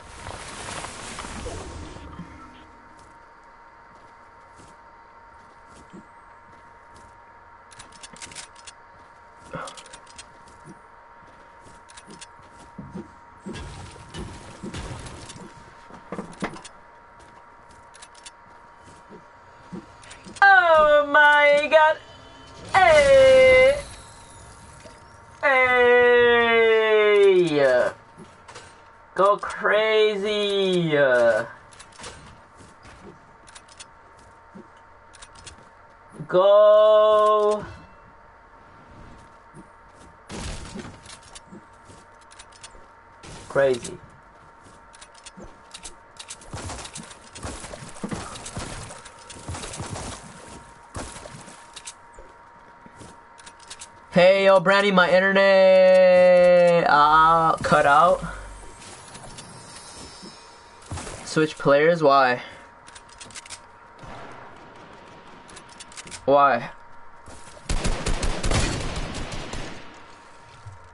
Oh my god! Hey! Hey! Go crazy! Go! Crazy. Hey, yo, Brani, my internet uh, cut out. Switch players? Why? Why?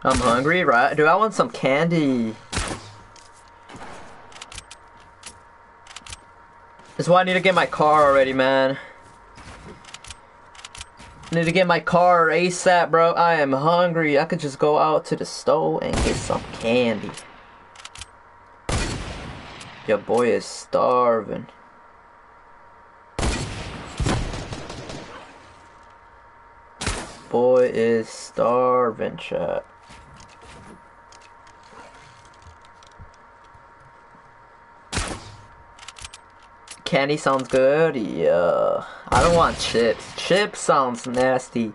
I'm hungry, right? Do I want some candy? That's why I need to get my car already, man. Need to get my car ASAP, bro. I am hungry. I could just go out to the store and get some candy. Your boy is starving. Boy is starving, chat. Candy sounds good. Yeah. I don't want chips. Chips sounds nasty.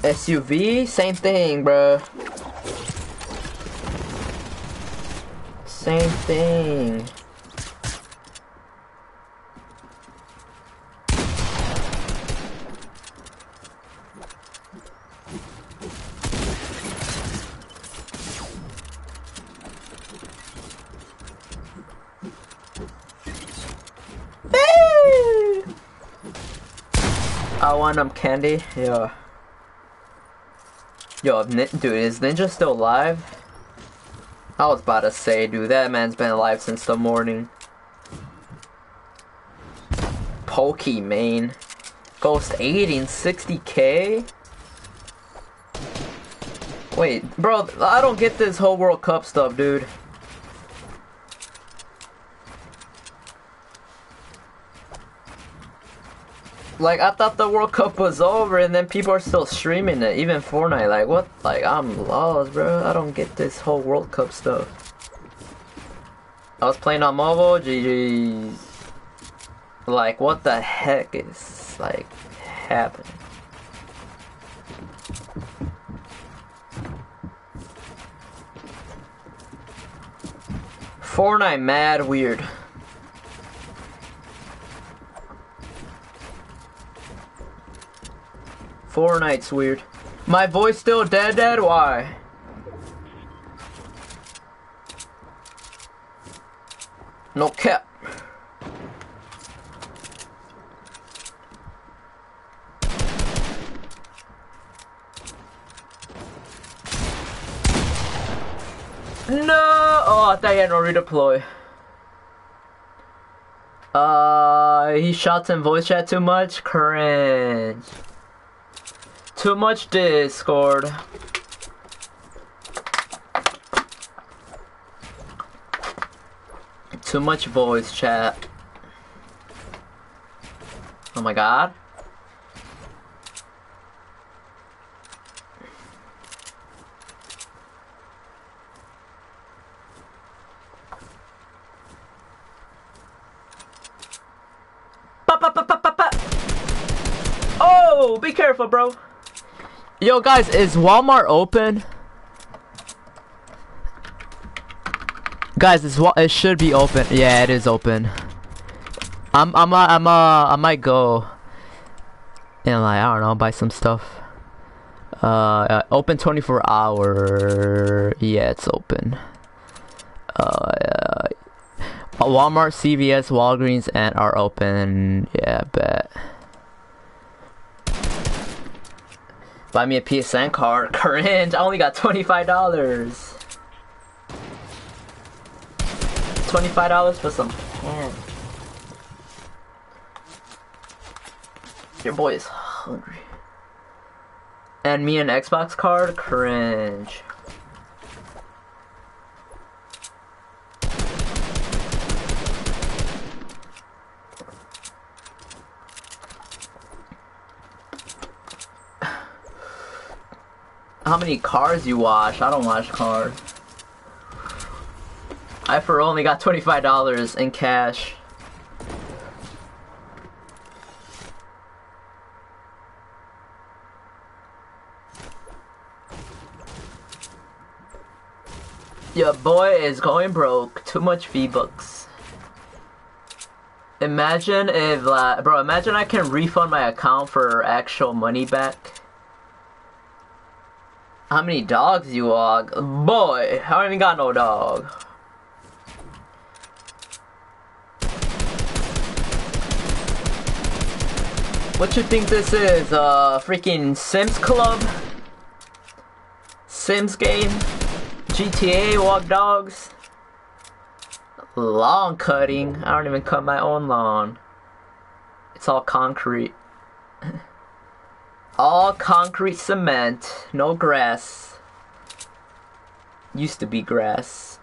SUV, same thing, bro. Same thing. Want candy, yeah. Yo, dude, is Ninja still alive? I was about to say, dude, that man's been alive since the morning. Pokimane. Ghost 80 and 60k? Wait, bro, I don't get this whole World Cup stuff, dude. Like, I thought the World Cup was over and then people are still streaming it, even Fortnite. Like, what? Like, I'm lost, bro. I don't get this whole World Cup stuff. I was playing on mobile, GG's. Like, what the heck is, like, happening? Fortnite mad weird. Four nights weird. My voice still dead dead? Why? No cap. No! Oh, I thought he had no redeploy. Uh, he shouts in voice chat too much? Cringe. Too much Discord. Too much voice chat. Oh my god. Oh, be careful, bro. Yo, guys, is Walmart open? Guys, it's, it should be open. Yeah, it is open. I'm, I'm, uh, I'm, uh, I might go and like, I don't know, buy some stuff. Uh, uh open 24 hour. Yeah, it's open. Uh, Walmart, CVS, Walgreens, and are open. Yeah, bet. Buy me a PSN card. (laughs) Cringe. I only got $25. $25 for some pants. Your boy is hungry. And me an Xbox card? Cringe. How many cars you wash. I don't wash cars. I for only got $25 in cash. Your boy is going broke. Too much V-Bucks. Imagine if, uh, bro, imagine I can refund my account for actual money back. How many dogs you walk? Boy, I don't even got no dog. What you think this is? Uh, freaking Sims Club? Sims game? GTA walk dogs? Lawn cutting? I don't even cut my own lawn. It's all concrete. (laughs) All concrete cement, no grass. Used to be grass.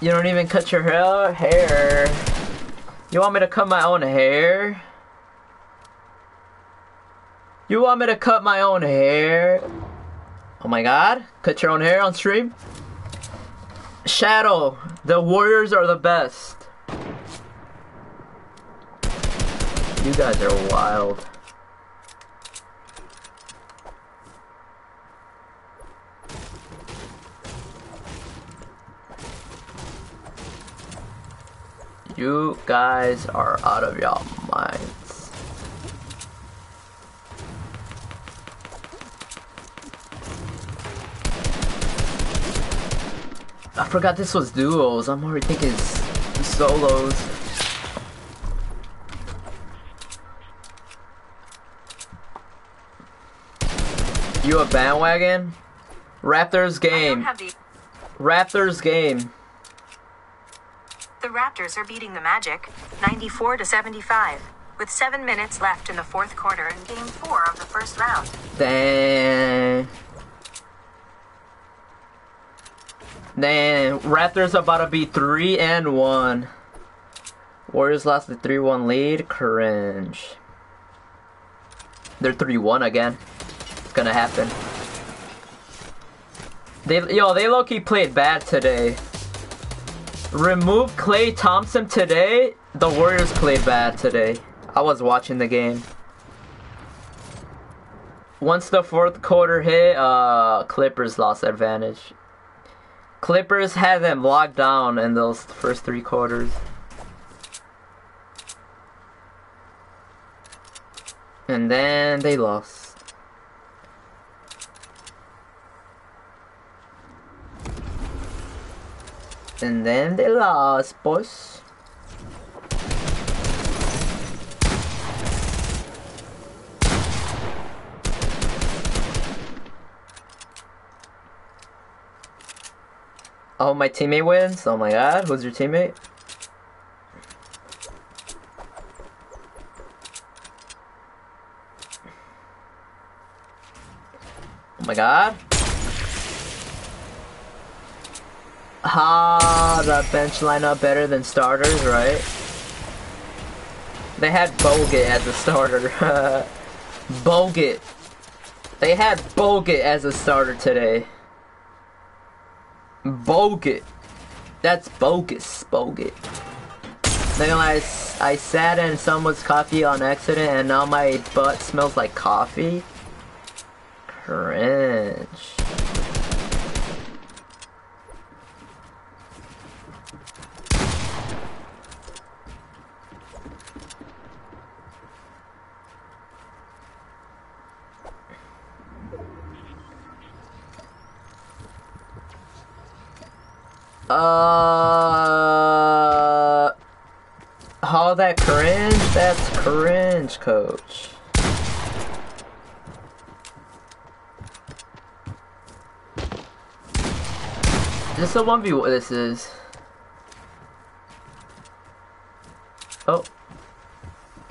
You don't even cut your hair? hair. You want me to cut my own hair? You want me to cut my own hair? Oh my god, cut your own hair on stream? Shadow, the Warriors are the best. You guys are wild. You guys are out of your mind. I forgot this was duos. I'm already thinking solos. You a bandwagon? Raptors game. Raptors game. The Raptors are beating the Magic 94 to 75 with 7 minutes left in the fourth quarter in game 4 of the first round. Dang. Then Raptors about to be three and one. Warriors lost the three one lead. Cringe. They're three one again. It's gonna happen. They yo they low key played bad today. Remove Klay Thompson today. The Warriors played bad today. I was watching the game. Once the fourth quarter hit, uh, Clippers lost advantage. Clippers had them locked down in those first three quarters. And then they lost. And then they lost, boys. Oh, my teammate wins? Oh my god, who's your teammate? Oh my god. Ah, the bench lineup better than starters, right? They had Bogut as a starter. (laughs) Bogut. They had Bogut as a starter today. Bogut. That's bogus, Bogut. Then I, I sat in someone's coffee on accident and now my butt smells like coffee. Cringe. Uh, all that cringe? That's cringe, coach. This is a 1v what this is. Oh.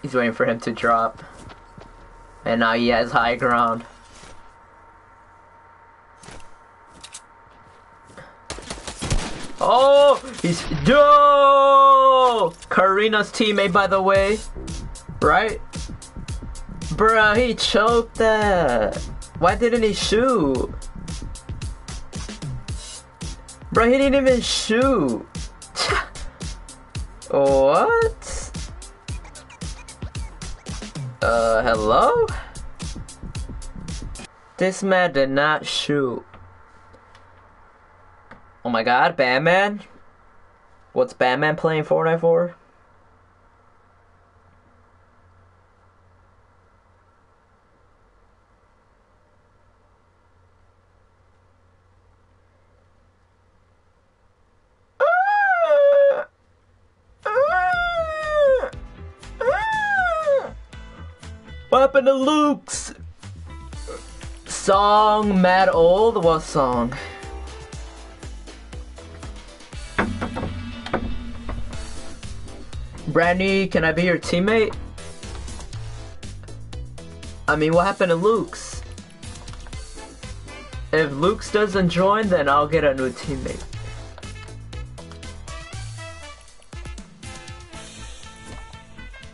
He's waiting for him to drop. And now he has high ground. Oh, he's no Karina's teammate, by the way, right? Bruh, he choked that. Why didn't he shoot? Bruh, he didn't even shoot. (laughs) what? Uh, hello? This man did not shoot. Oh my god, Batman? What's Batman playing Fortnite for? What happened to Luke's song? Mad Old? What song? Brani, can I be your teammate? I mean, what happened to Luke's? If Luke's doesn't join, then I'll get a new teammate.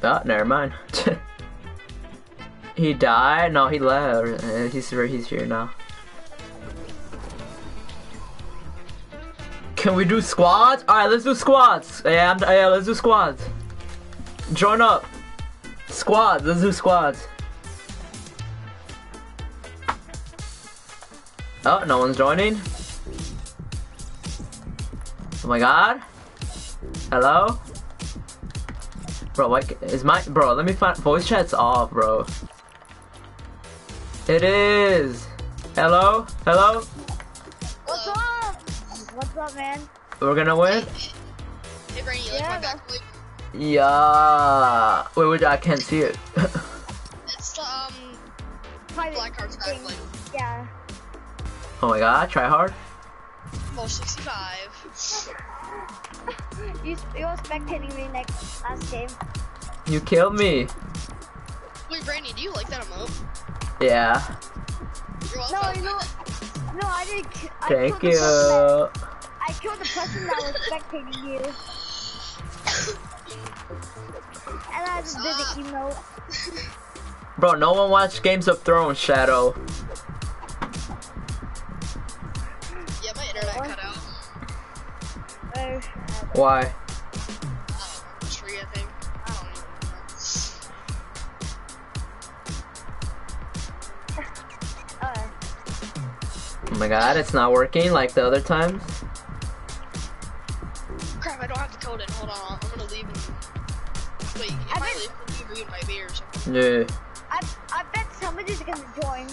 Oh, never mind. (laughs) he died? No, he left. Uh, He's he's here now. Can we do squads? Alright, let's do squads. Yeah, yeah, let's do squads. Join up. Squads, let's do squads. Oh, no one's joining. Oh my god. Hello? Bro, what is my bro, let me find voice chat's off, bro. It is. Hello? Hello? What's up? What's up, man? We're gonna win? Hey, Brady, you like my backflip? Yeah. Wait, wait, I can't see it. (laughs) It's the, um, Private Blackheart's thing. backflip. Yeah. oh my god, try hard. Level 65. (laughs) You, you were spectating me next last game. You killed me. Wait, Brani, do you like that emote? Yeah. No, welcome. you know, no, I didn't. ki- I Thank killed that- you. I killed the person that was spectating you, (laughs) and I just did the emote. Bro, no one watched Games of Thrones, Shadow. Yeah, my internet What? cut out. Uh, Why? I tree, I think. I don't even know. (laughs) uh, Oh my god, it's not working like the other times. Beer? Yeah. I I bet somebody's gonna join.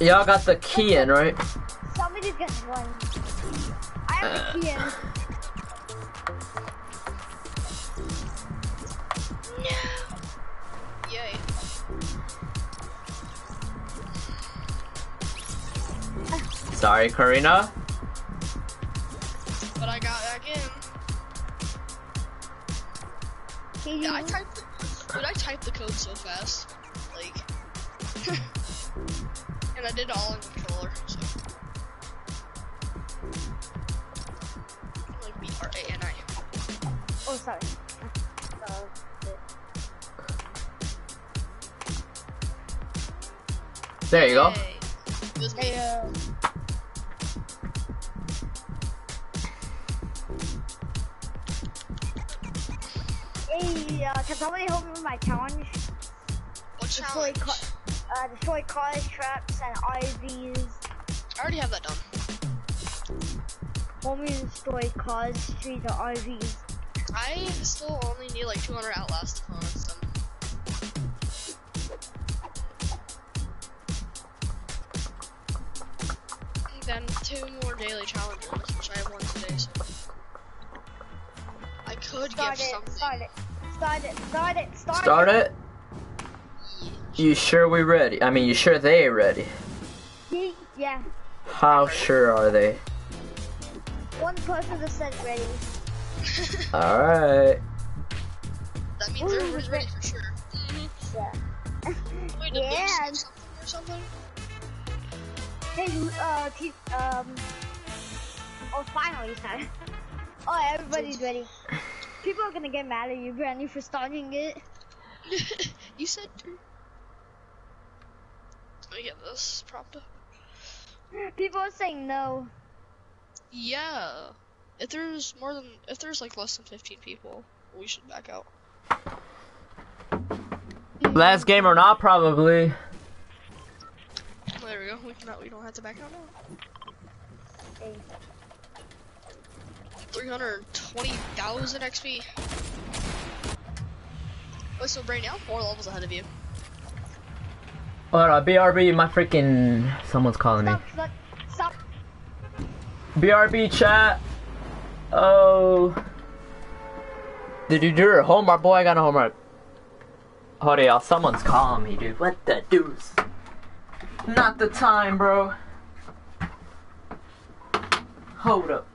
Y'all got the key in, right? Somebody's gonna join. I have the key in. Yay. Sorry, Karina. Cars, streets, or IVs. I still only need like 200 outlast when it's done. Then two more daily challenges, which I have one today. So I could Start give it, something. start it, start it, start it, start, Start it. You sure we ready? I mean, you sure they ready? Yeah, How sure are they? One person just said ready. (laughs) All right. that means Ooh, everybody's ready for sure. Yeah. Wait, did Yeah. we skip something or something? Hey, who- uh, te- um, oh, finally, sorry. Oh, everybody's ready. People are gonna get mad at you, Brani, for starting it. (laughs) you said two. Let me get this propped up. People are saying no. Yeah. If there's more than, if there's like less than 15 people, we should back out. Last game or not, probably. There we go. We can we don't have to back out now. Hey, 320,000 XP. Oh, so Brandon, I'm four levels ahead of you. Hold on, BRB, my freaking. Someone's calling me. Stop, stop, stop. BRB chat. Oh. Did you do your homework? Boy, I got no homework. Hold y'all. Someone's calling me, dude. What the deuce? Not the time, bro. Hold up.